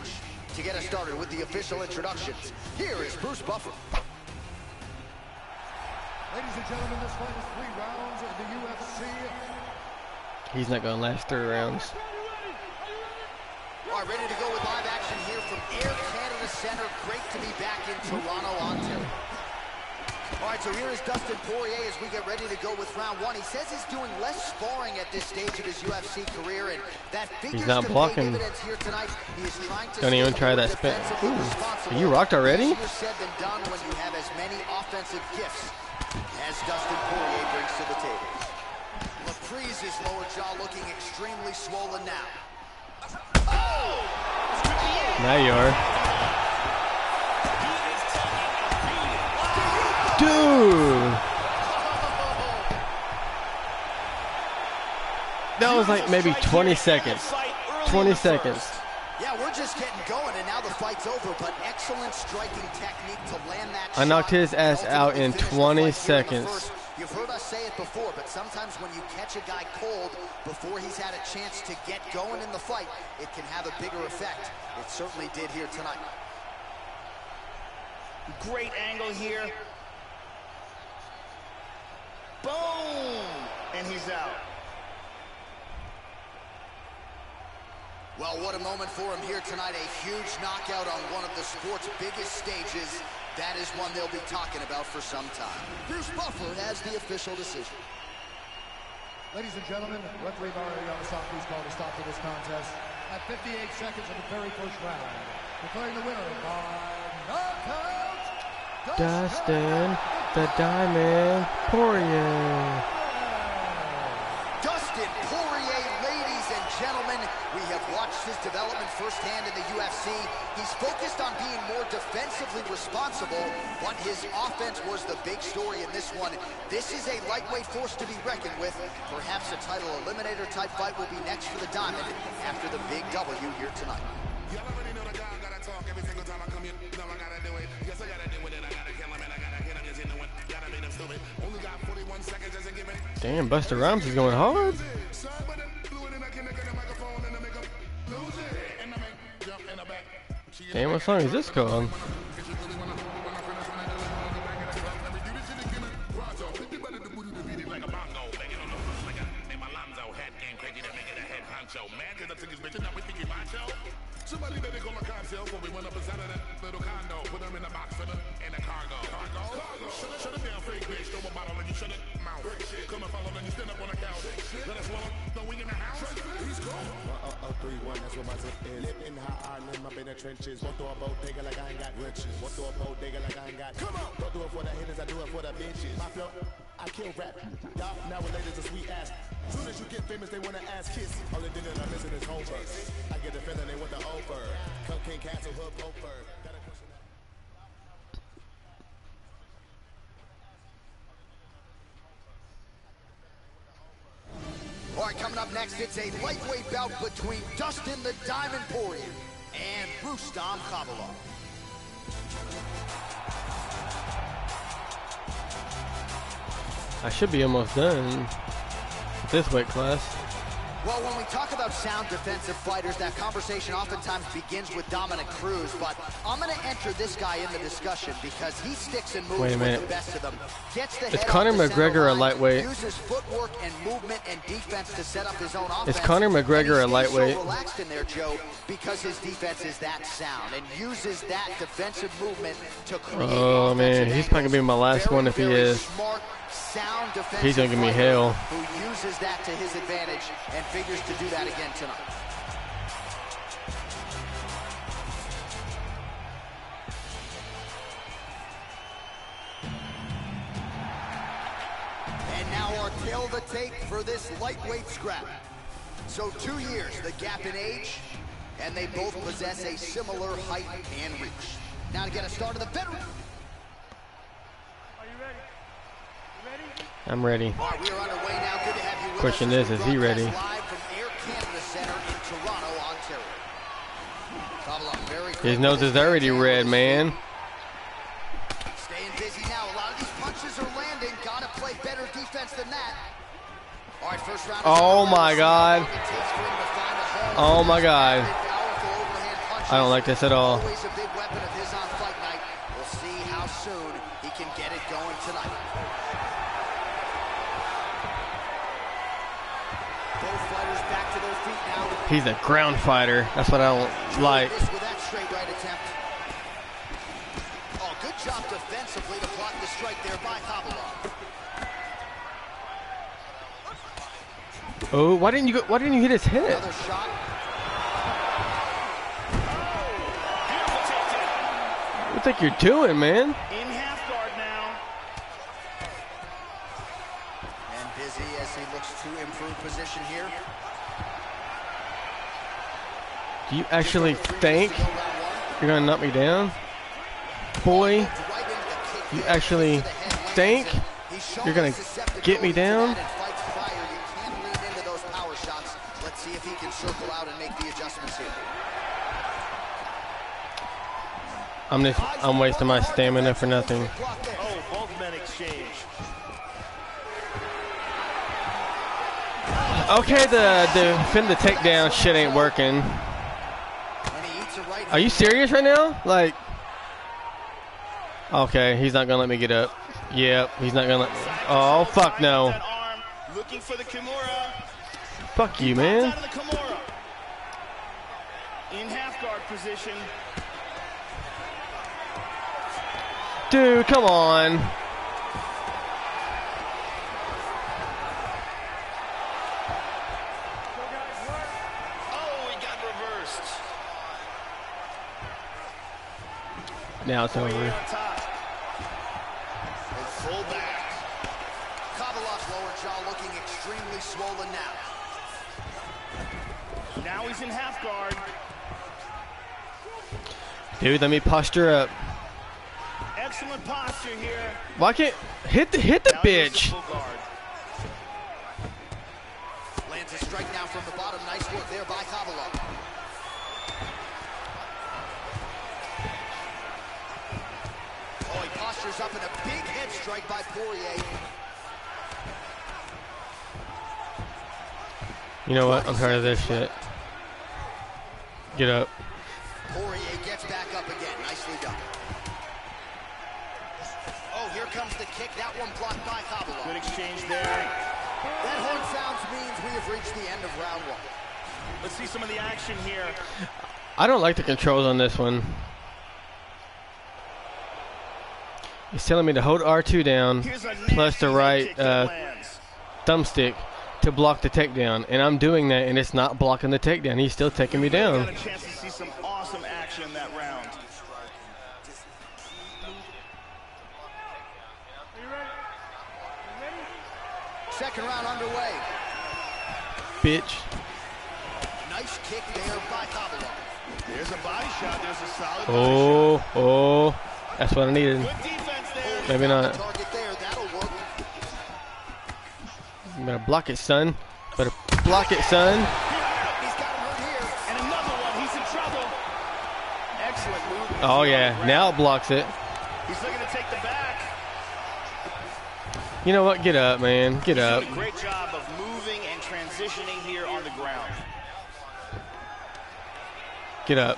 To get us started with the official introductions, here is Bruce Buffer.
Ladies and gentlemen, this fight is three rounds of the UFC.
He's not gonna last three rounds.
All right, ready to go with live action here from Air Canada Center. Great to be back in Toronto, Ontario. All right, so here is Dustin Poirier as we get ready to go with round one. He says he's doing less sparring at this stage of his UFC career, and that figures
not
to
blocking.
dividends here tonight. He is trying to
Don't even try that spin. Ooh,
responsible.
you rocked already?
Easier said than done when you have as many offensive gifts as Dustin Poirier brings to the table. Laprise's lower jaw looking extremely swollen now. Oh!
Now you are. Dude! That was like maybe 20 seconds. 20 seconds.
Yeah, we're just getting going, and now the fight's over. But excellent striking technique to land that
I knocked
shot
his ass out in 20
fight in
seconds.
first. You've heard us say it before, but sometimes when you catch a guy cold before he's had a chance to get going in the fight, it can have a bigger effect. It certainly did here tonight.
Great angle here. Boom! And he's out.
Well, what a moment for him here tonight. A huge knockout on one of the sport's biggest stages. That is one they'll be talking about for some time. Bruce Buffer has the official decision.
Ladies and gentlemen, referee Mario Yamasaki is called to stop to this contest at 58 seconds of the very first round. Declaring the winner by knockout,
Dustin, the Diamond Poirier.
Dustin Poirier, ladies and gentlemen, we have watched his development firsthand in the UFC. He's focused on being more defensively responsible, but his offense was the big story in this one. This is a lightweight force to be reckoned with. Perhaps a title eliminator type fight will be next for the Diamond after the big W here tonight.
Y'all already know the guy gotta talk every single time I come in. Know I gotta do it. Yes, I gotta do it. And I gotta kill him. And I gotta hit him. Just into it. Gotta make him stupid. Only got 41 seconds just to give it.
Damn, Busta Rhymes is going hard. Damn, what song is this called?
Ireland, up in the trenches. Walk through like I ain't got riches. Walk through a bodega like I ain't got. Come on! Don't do it for the haters, I do it for the bitches. My flow, I kill rap. Y'all nowadays a sweet ass. Soon as you get famous, they wanna ask kiss. Only thing that I'm missing is home. I get the feeling they want the over. Cocaine castle, hook, over. Got a question now?
All right, coming up next, it's a lightweight bout between Dustin the Diamond Poirier and Rustam Khabilov.
I should be almost done with this weight class.
Well, when we talk about sound defensive fighters, that conversation oftentimes begins with Dominick Cruz, but I'm going to enter this guy in the discussion because he sticks and moves
Wait a
with the best of them. Gets the
Is Conor
off the center
McGregor a lightweight?
Uses footwork and movement and defense to set up his own offense.
Conor McGregor a
and he stays
lightweight?
So relaxed in there, Joe, because his defense is that sound and uses that defensive movement to create.
Oh, man, he's probably gonna be my last
Very,
one if he is.
Smart,
He's gonna give me hell.
Who uses that to his advantage and figures to do that again tonight. And now our tale the tape for this lightweight scrap. So two years, the gap in age, and they both possess a similar height and reach. Now to get a start of the veteran.
Are you ready.
All right, we are underway now. Good to have you with
Question is, is he ready?
Live from Air Canada Center in Toronto, Ontario. Kabbalah very quick
His nose is already red, man.
Staying busy now. A lot of these punches are landing. Gotta play better defense than that. All right, first round.
Oh my
We'll
God.
long it takes for him to find a home
Oh my God.
rapid, powerful overhand punches.
I don't like this at all.
Always a big weapon of his on fight night. We'll see how soon he can get it going tonight. Both fighters back to their feet now.
He's a ground fighter. That's what I don't like.
This with that straight right attempt. Oh, good job defensively to block the strike there by Kabbalah.
Oh, why didn't you go, why didn't you hit his head?
Another shot.
What do you think you're doing, man?
In half guard now.
And busy as he looks to improve position here.
Do you actually think
Go round one.
you're gonna knock me down? Boy,
the
you actually
To the
think you're gonna get me down?
Let's see if he can circle out and make the adjustments here.
I'm just I'm wasting my stamina for nothing.
Men exchange.
Okay, the the defend the takedown shit ain't working. Are you serious right now? Like Okay, he's not gonna let me get up. Yep, he's not gonna let me. Oh fuck no.
That arm, looking for the Kimura.
Fuck you, man.
Out of the Kimura. In half guard position.
Dude, come on.
Oh, he got reversed.
Now it's over.
on top. And full back.
Khabilov's lower jaw looking extremely swollen now.
Now he's in half guard.
Dude, let me posture up.
Excellent posture here.
Why can't hit the hit the
Now he goes to
bitch?
full.
Lands a strike now from the bottom. Nice work there by Khabilov. Oh, he postures up in a big head strike by Poirier.
You know what? I'm tired of this shit. Get up.
Poirier gets back up again. Nicely done. Oh, here comes the kick. That one blocked by Khabilov.
Good exchange there.
That horn sounds means we have reached the end of round one.
Let's see some of the action here.
I don't like the controls on this one. He's telling me to hold R2 down plus the right uh, thumbstick to block the takedown, and I'm doing that, and it's not blocking the takedown. He's still taking me
Got
down.
a chance to see some awesome action in that round.
Second round underway.
Bitch.
Nice kick there by Khabilov.
There's a body shot. There's a solid body
Oh, oh. That's what I needed.
Good defense there.
Maybe not. Better block it, son. Better block it, son. Oh, yeah. Now it blocks it.
He's looking to take the back.
You know what? Get up, man. Get up.
great job of moving and transitioning here on the ground.
Get up.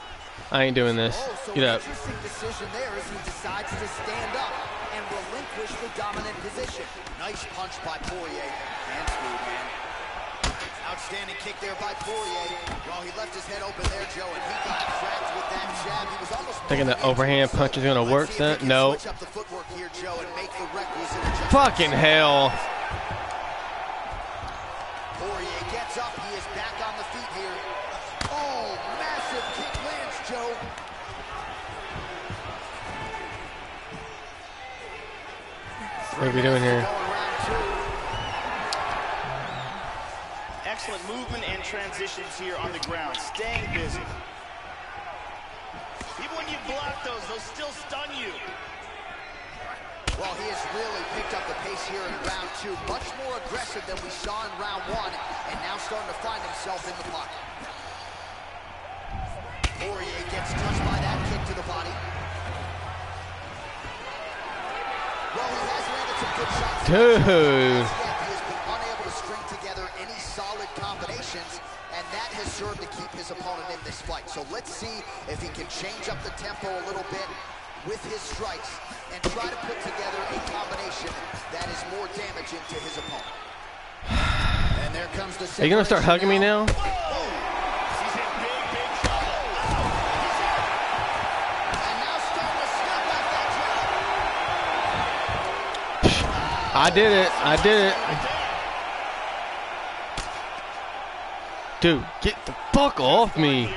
I ain't doing this. Get up.
decision he decides to stand up and relinquish the dominant position. Nice punch by Poirier. Hands smooth, man. Outstanding kick there by Poirier. Well, he left his head open there, Joe, and he got cracked with that jab. He was almost
Thinking the overhand punch is gonna work,
see if he
son? No.
Up the footwork here, Joe, and make the requisite.
Fucking hell.
Poirier gets up. He is back on the feet here. Oh, massive kick lands, Joe.
What are we doing here?
Transitions here on the ground, staying busy. Even when you block those, they'll still stun you.
Well, he has really picked up the pace here in round two. Much more aggressive than we saw in round one, and now starting to find himself in the pocket. Poirier gets touched by that kick to the body. Well, he has landed some good shots.
Dude.
That to keep his opponent in this fight. So let's see if he can change up the tempo a little bit with his strikes and try to put together a combination that is more damaging to his opponent. And there comes the
Are you gonna start hugging me now?
He's in big, big trouble.
And now starting to snap back that jab.
I did it. I did it. Dude, get the fuck off me.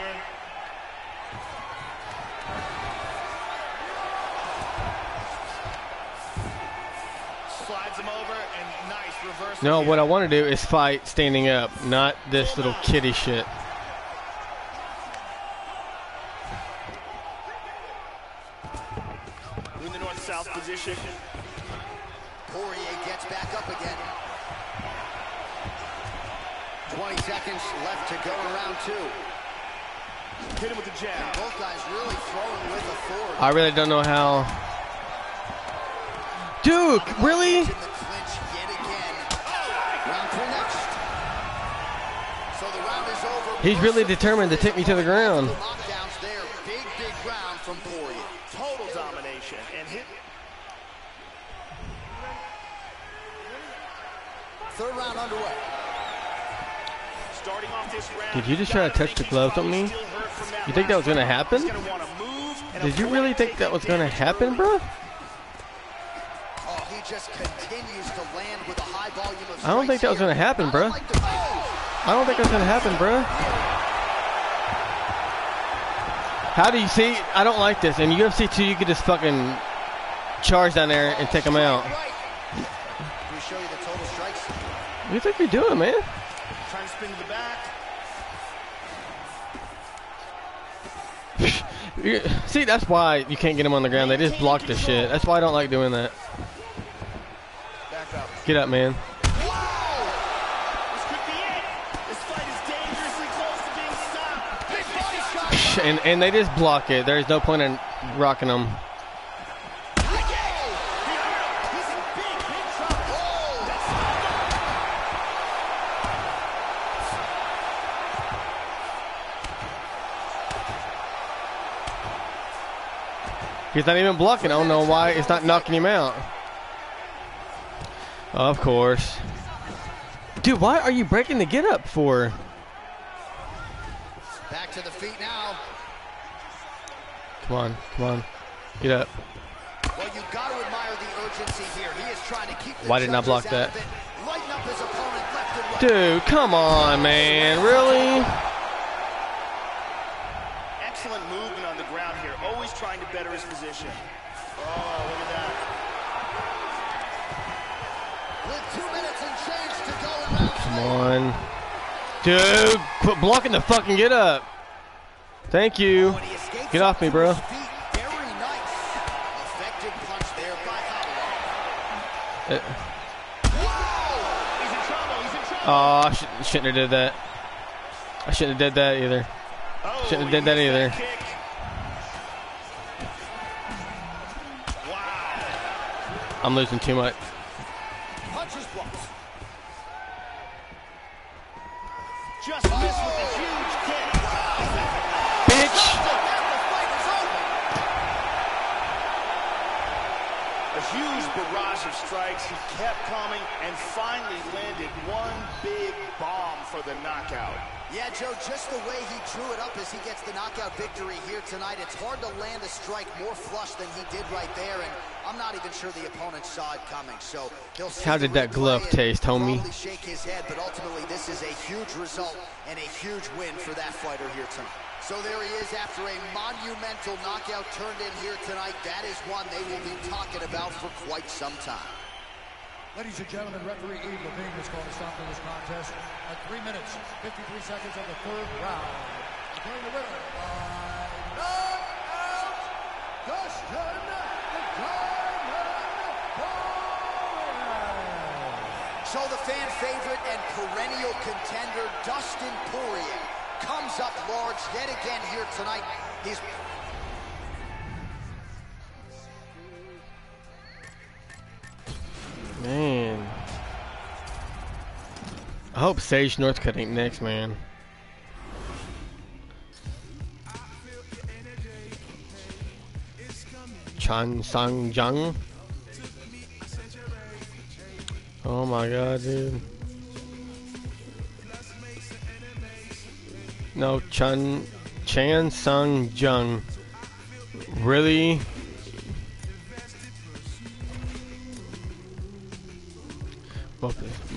Slides him over and nice reverse.
No, what I want to do is fight standing up, not this little kitty shit.
We're in the north-south position.
Poirier gets back up again. 20 seconds left to go in round two.
Hit him with the jab.
Both guys really throwing with authority.
I really don't know how. Duke, really?
In the clinch yet again. Round three next. So the round is over.
He's really determined to take me to the ground.
Knockdowns there. Big, big round from Poirier.
Total domination and hit.
Third round underway.
Starting off this round.
Did you just try to touch the gloves on me?
Still hurt from that
You think that was gonna
round.
happen? Did you really think that was gonna happen, bro?
Oh, he just continues to land with a high volume of
I don't think that was gonna happen, bro. I don't think that's gonna happen, bro. How do you see? I don't like this. In UFC 2, you could just fucking charge down there and take them out.
right. Can we show you the total strikes?
What do you think you're doing, man? See, that's why you can't get them on the ground. They just block the shit. That's why I don't like doing that.
Up.
Get up, man.
This could be it. This fight is dangerously close to being stopped.
Big body shot.
And and they just block it. There's no point in rocking them.
He's
not even blocking. I don't know why it's not knocking him out. Of course. Dude, why are you breaking the get up for?
Back to the feet now.
Come on, come on. Get up.
Well, you got to admire the urgency here. He is trying to keep
Why didn't I block that?
of it, Lighten up his opponent left and right.
Dude, come on, man. Really?
Excellent movement on the ground here. Always trying to better his position. Oh, look at that.
With two minutes and change to go in round
Come on. Dude, quit blocking the fucking get up. Thank you.
Oh, when he escapes
Get off me, bro.
his Very nice. Effective punch there by
uh. Holloway.
He's in trouble. He's in trouble.
Oh, I shouldn't have did that. I shouldn't have did that either.
Oh,
shouldn't have did that either. I'm losing too much.
Just missed with a huge kick.
Bitch!
A huge barrage of strikes. He kept coming and finally landed one big bomb for the knockout.
Yeah, Joe, just the way he drew it up as he gets the knockout victory here tonight, it's hard to land a strike more flush than he did right there, and I'm not even sure the opponent saw it coming. So he'll see
How did that glove taste, homie?
Shake his head, but ultimately this is a huge result and a huge win for that fighter here tonight. So there he is after a monumental knockout turned in here tonight. That is one they will be talking about for quite some time.
Ladies and gentlemen, referee Yves Lavigne is going to stop to this contest at 3 minutes, 53 seconds of the third round. Declaring the winner by knockout, Dustin the Diamond Poirier.
So the fan favorite and perennial contender, Dustin Poirier, comes up large yet again here tonight. He's
Man. I hope Sage Northcutt ain't next, man. Chan Sang Jung. Oh my god, dude. No, Chan Chan Sung Jung. Really?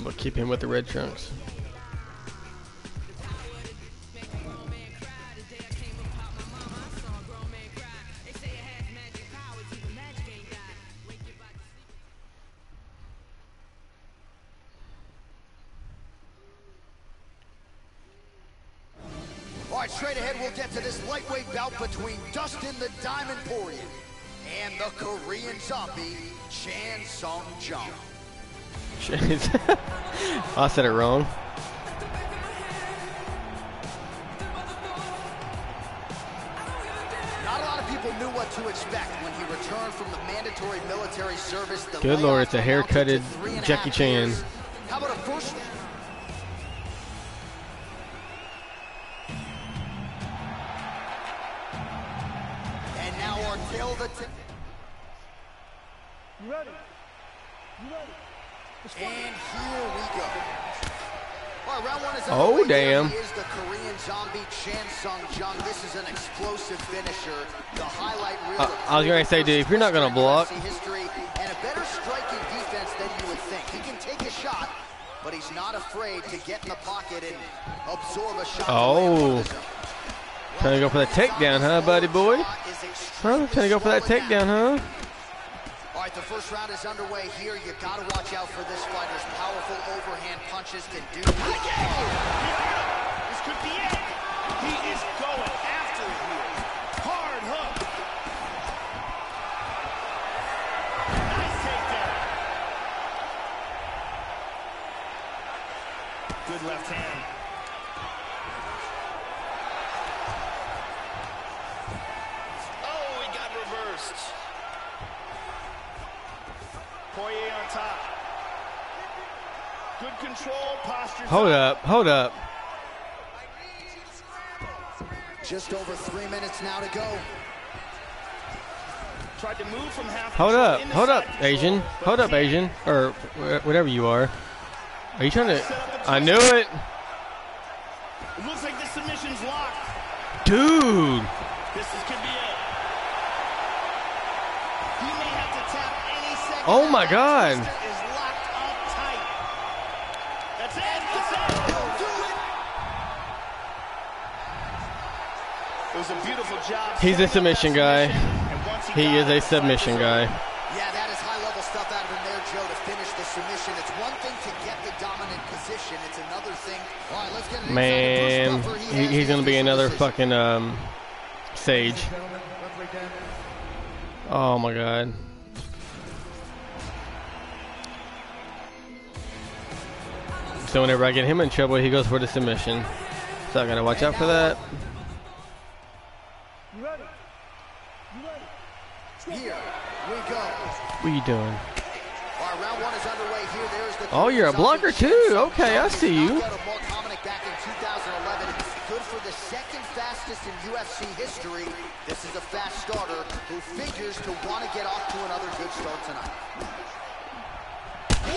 Well, keep him with the red trunks.
All right, straight ahead, we'll get to this lightweight bout between Dustin the Diamond Poirier and the Korean zombie, Chan Sung Jung.
I said it wrong.
Not a lot of people knew what to expect when he returned from the mandatory military service. The
Good lord, it's a haircutted
to three and a
Jackie Chan.
years. Underway. There
damn.
he is the Korean zombie Chan Sung Jung. This is an explosive finisher. The highlight reel.
Uh, I was gonna say, dude, if you're not gonna block-
History and a better striking defense than you would think. He can take a shot, but he's not afraid to get in the pocket and absorb a shot.
Oh.
on the zone.
Trying to go for that takedown, huh, buddy boy?
Shot is extremely
Huh? Trying to go for that takedown, huh?
All right, the first round is underway here. You got to watch out for this fighter's powerful punches can do.
This could be it. He is going after it here. Hard hook. Nice takedown. Good left hand. Oh, he got reversed. Poirier on top. Good control, posture.
Hold up, hold up.
Just over three minutes now to go.
Tried to move from half
Hold up, hold up,
control,
Asian. Hold up. Asian. Or whatever you are. Are you trying to. I knew it!
It looks like the submission's locked.
Dude!
This is, could be it. He may have to tap any second.
Oh my
That
God. He's a
setting up that
submission guy. He is a submission guy.
Yeah, that is high-level stuff out of him there, Joe, to finish the submission. It's one thing to get the dominant position. It's another thing. All right, let's get it
Man,
inside the first buffer.
he, he's gonna be another
decision.
fucking, um, Sage.
Gentlemen, referee Dan
Oh my god. So whenever I get him in trouble, he goes for the submission. So I gotta watch out for that.
You ready? You ready?
Here we go.
What are you doing?
All right, round one is underway here. There's the
Oh, you're a blocker too. Okay, I see you.
knocked out of more common back in 2011. Good for the second fastest in UFC history. This is a fast starter who figures to want to get off to another good start tonight.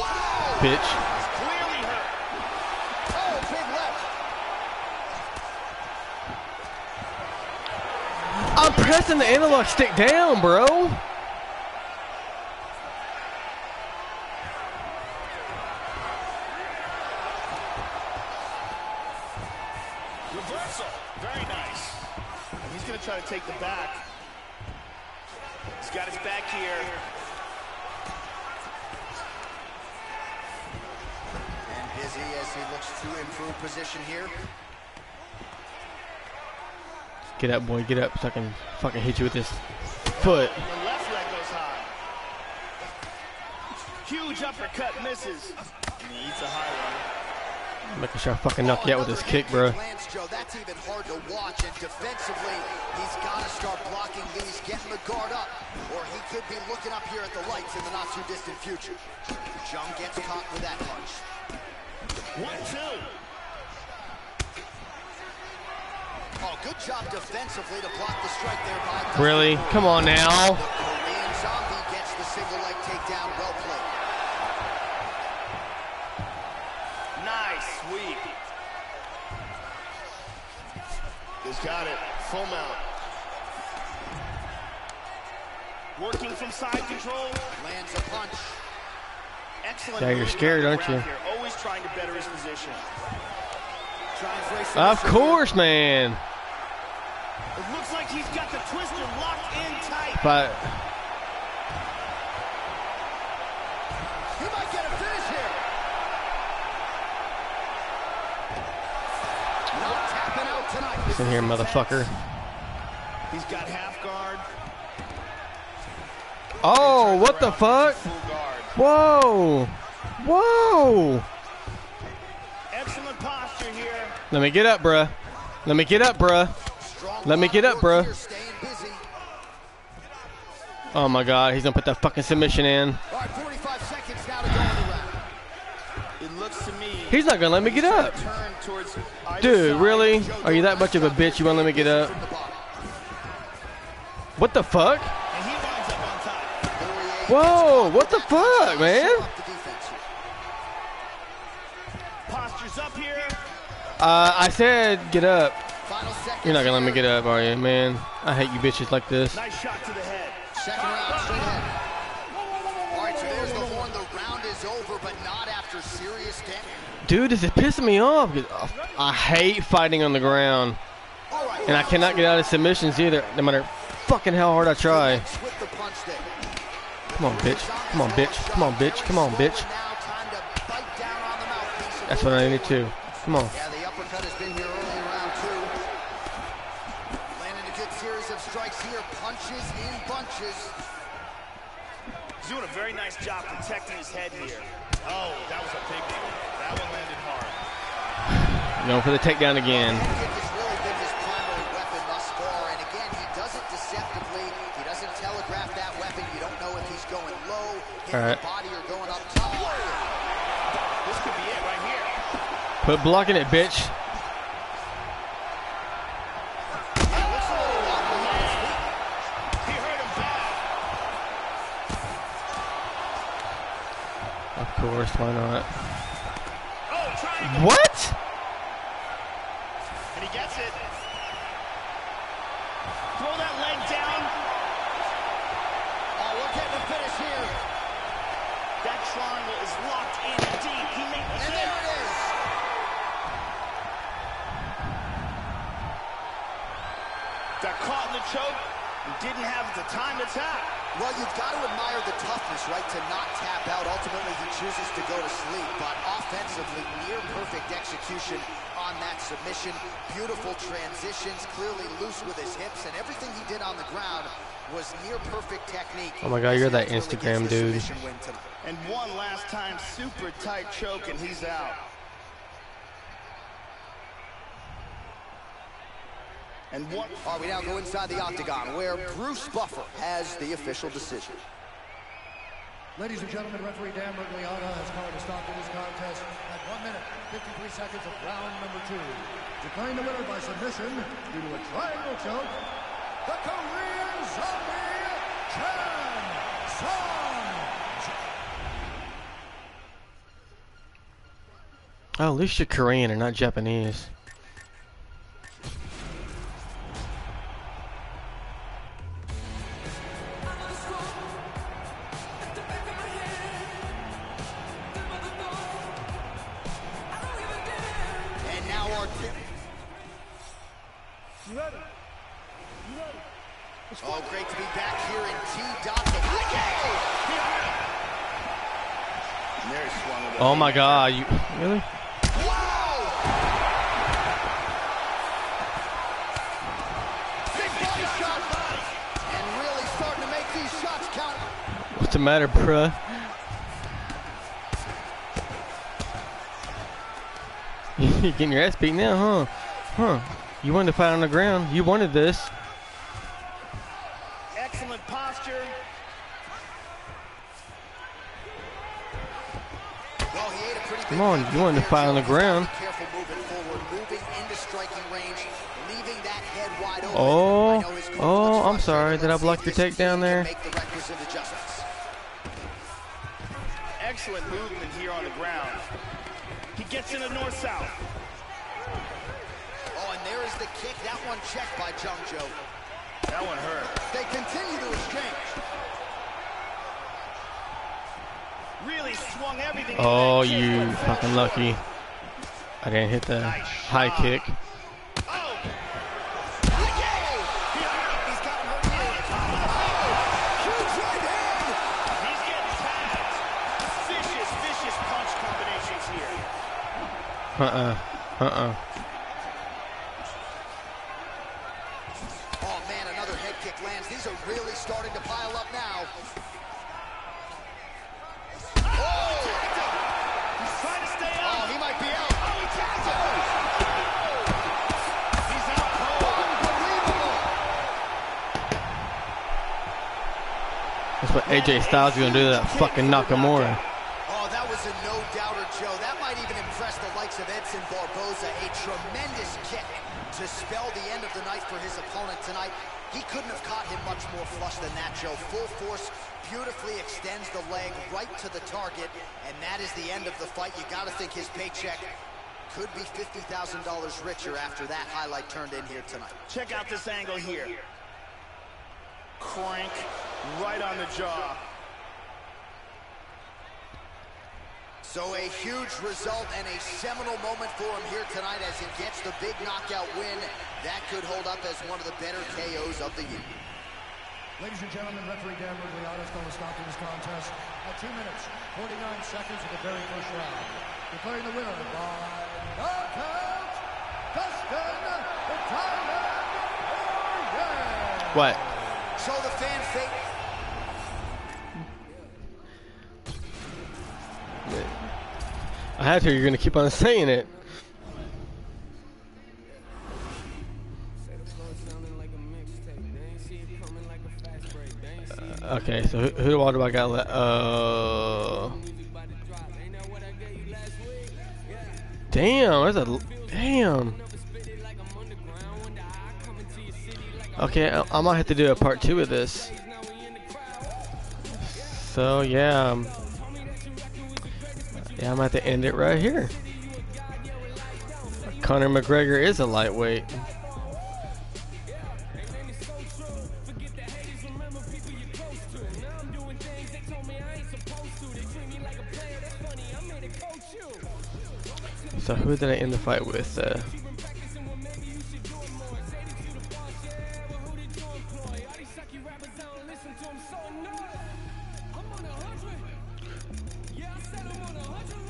Wow!
Bitch.
Clearly hurt.
Oh, big left.
I'm pressing the analog stick down, bro.
Reversal. Very nice. He's going to try to take the back. He's got his back here.
And busy as he looks to improve position here.
Get up, boy. Get up so I can fucking hit you with this foot.
The left leg goes high. Huge uppercut misses. And he eats a high one.
Making sure I fucking knock you out with this kick, bro.
Lance, Joe, that's even hard to watch. And defensively, he's got to start blocking these, getting the guard up, or he could be looking up here at the lights in the not too distant future. Jung gets caught with that punch.
One, two.
Oh, good job defensively to block the strike there by. Dustin
Really? Come on now.
The Korean zombie gets the single leg takedown. Well played.
Nice sweep. He's got it. Full mount. Working from side control.
Lands a punch.
Excellent.
Yeah, you're scared, aren't you?
Here. Always trying to better his position.
Trying for a
Of course, man.
It looks like he's got the twister locked in tight.
But
He might get a finish here. Not tapping out tonight.
listen here, motherfucker.
He's got half guard.
Oh, what the fuck? Whoa. Whoa. Let me get up, bruh. Let me get up, bruh. Let me get up, bruh. Oh my god, he's gonna put that fucking submission in.
All right, 45 seconds now to go in the round.
It looks to me.
He's not gonna let me get up. Dude, really? Are you that much of a bitch? You wanna let me get up? What the fuck? Whoa, what the fuck, man? Uh, I said get up. You're not gonna let me get up, are you, man? I hate you bitches like this.
Nice shot to the head.
Second round, straight ahead. All right, so there's the horn. The round is over, but not after serious damage.
Dude, this is pissing me off. I hate fighting on the ground. And I cannot get out of submissions either, no matter fucking how hard I try.
with the punch there.
Come on, bitch. Come on, bitch. Come on, bitch. Come on, bitch.
Now time to bite down on the mouthpiece.
That's what I need to. Come on.
Yeah, the uppercut has been here early in round two. Landing a good series of strikes here. Punches in bunches.
He's doing a very nice job protecting his head here. Oh, that was a big one. That one landed hard.
Going for the takedown again.
Head kick has really been his
Course, why not?
Oh,
What?
And he gets it. Throw that leg down.
Oh, we're getting a finish here.
That triangle is locked in deep. He made
And
the
there it is.
Got caught in the choke and didn't have the time to tap.
Well, you've got to admire the toughness, right, to not tap out. Ultimately, he chooses to go to sleep, but offensively, near perfect execution on that submission. Beautiful transitions, clearly loose with his hips, and everything he did on the ground was near perfect technique.
Oh my God, you're that Instagram dude.
submission win tonight.
And one last time, super tight choke, and he's out. And one.
All right, we now go inside the octagon, where Bruce Buffer has the official decision.
Ladies and gentlemen, referee Dan Miragliotta has called a stop to this contest at 1 minute, 53 seconds of round number two. Declaring the winner by submission due to a triangle choke, the Korean Zombie, Chan Sung.
Oh, at least you're Korean and not Japanese.
And now our tip. Oh, great to be back here in T. Dotson.
And there he swung with a
Oh my god, you really?
Big body shot. And really starting to make these shots count.
What's the matter, bruh? You're getting your ass beat now, huh? Huh? You wanted to fight on the ground. You wanted this.
Excellent posture.
Well, he ate a pretty
Come on, you wanted to fight on the ground.
Careful moving forward, moving into striking range, leaving that head wide open.
Oh,
I know his corner
oh, I'm sorry.
frustrated.
Did I
Let's see
block
if
your takedown there?
can Make the requisite adjustments.
Excellent movement here on the ground. He gets in a north-south.
Oh, and there is the kick. That one checked by Jung Jo.
That one hurt.
They continue to exchange.
Really swung everything.
Oh,
into that kick,
you fucking lucky. I didn't hit the high kick.
Oh,
He's
AJ Styles is gonna do that fucking Nakamura.
Oh, that was a no-doubter, Joe. That might even impress the likes of Edson Barboza. A tremendous kick to spell the end of the night for his opponent tonight. He couldn't have caught him much more flush than that, Joe. Full force beautifully extends the leg right to the target, and that is the end of the fight. You got to think his paycheck could be $50,000 richer after that highlight turned in here tonight.
Check out this angle here. Crank right on the jaw.
So a huge result and a seminal moment for him here tonight as he gets the big knockout win. That could hold up as one of the better KOs of the year.
Ladies and gentlemen, referee Dan Miragliotta is going to stop to this contest at 2 minutes, 49 seconds of the very first round. Declaring the winner by knockout, Dustin the Diamond Poirier.
What?
So the fan fate.
I had to. You're gonna keep on saying it. Okay, so who, who do I got left? Uh, damn, that's a damn. Okay, I, I might have to do a part two of this. So yeah, um, yeah, I'm have to end it right here. Conor McGregor is a lightweight. So who did I end the fight with? Uh,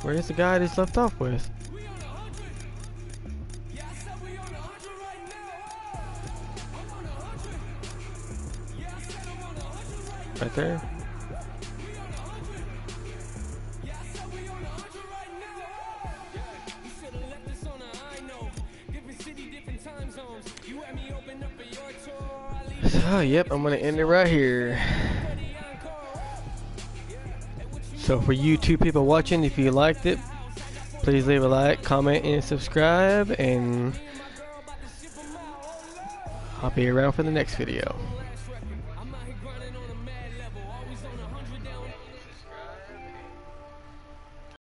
where's the guy that's left off with? Right there. So, yep, I'm gonna end it right here. So for you two people watching, if you liked it, please leave a like, comment, and subscribe. And I'll be around for the next video.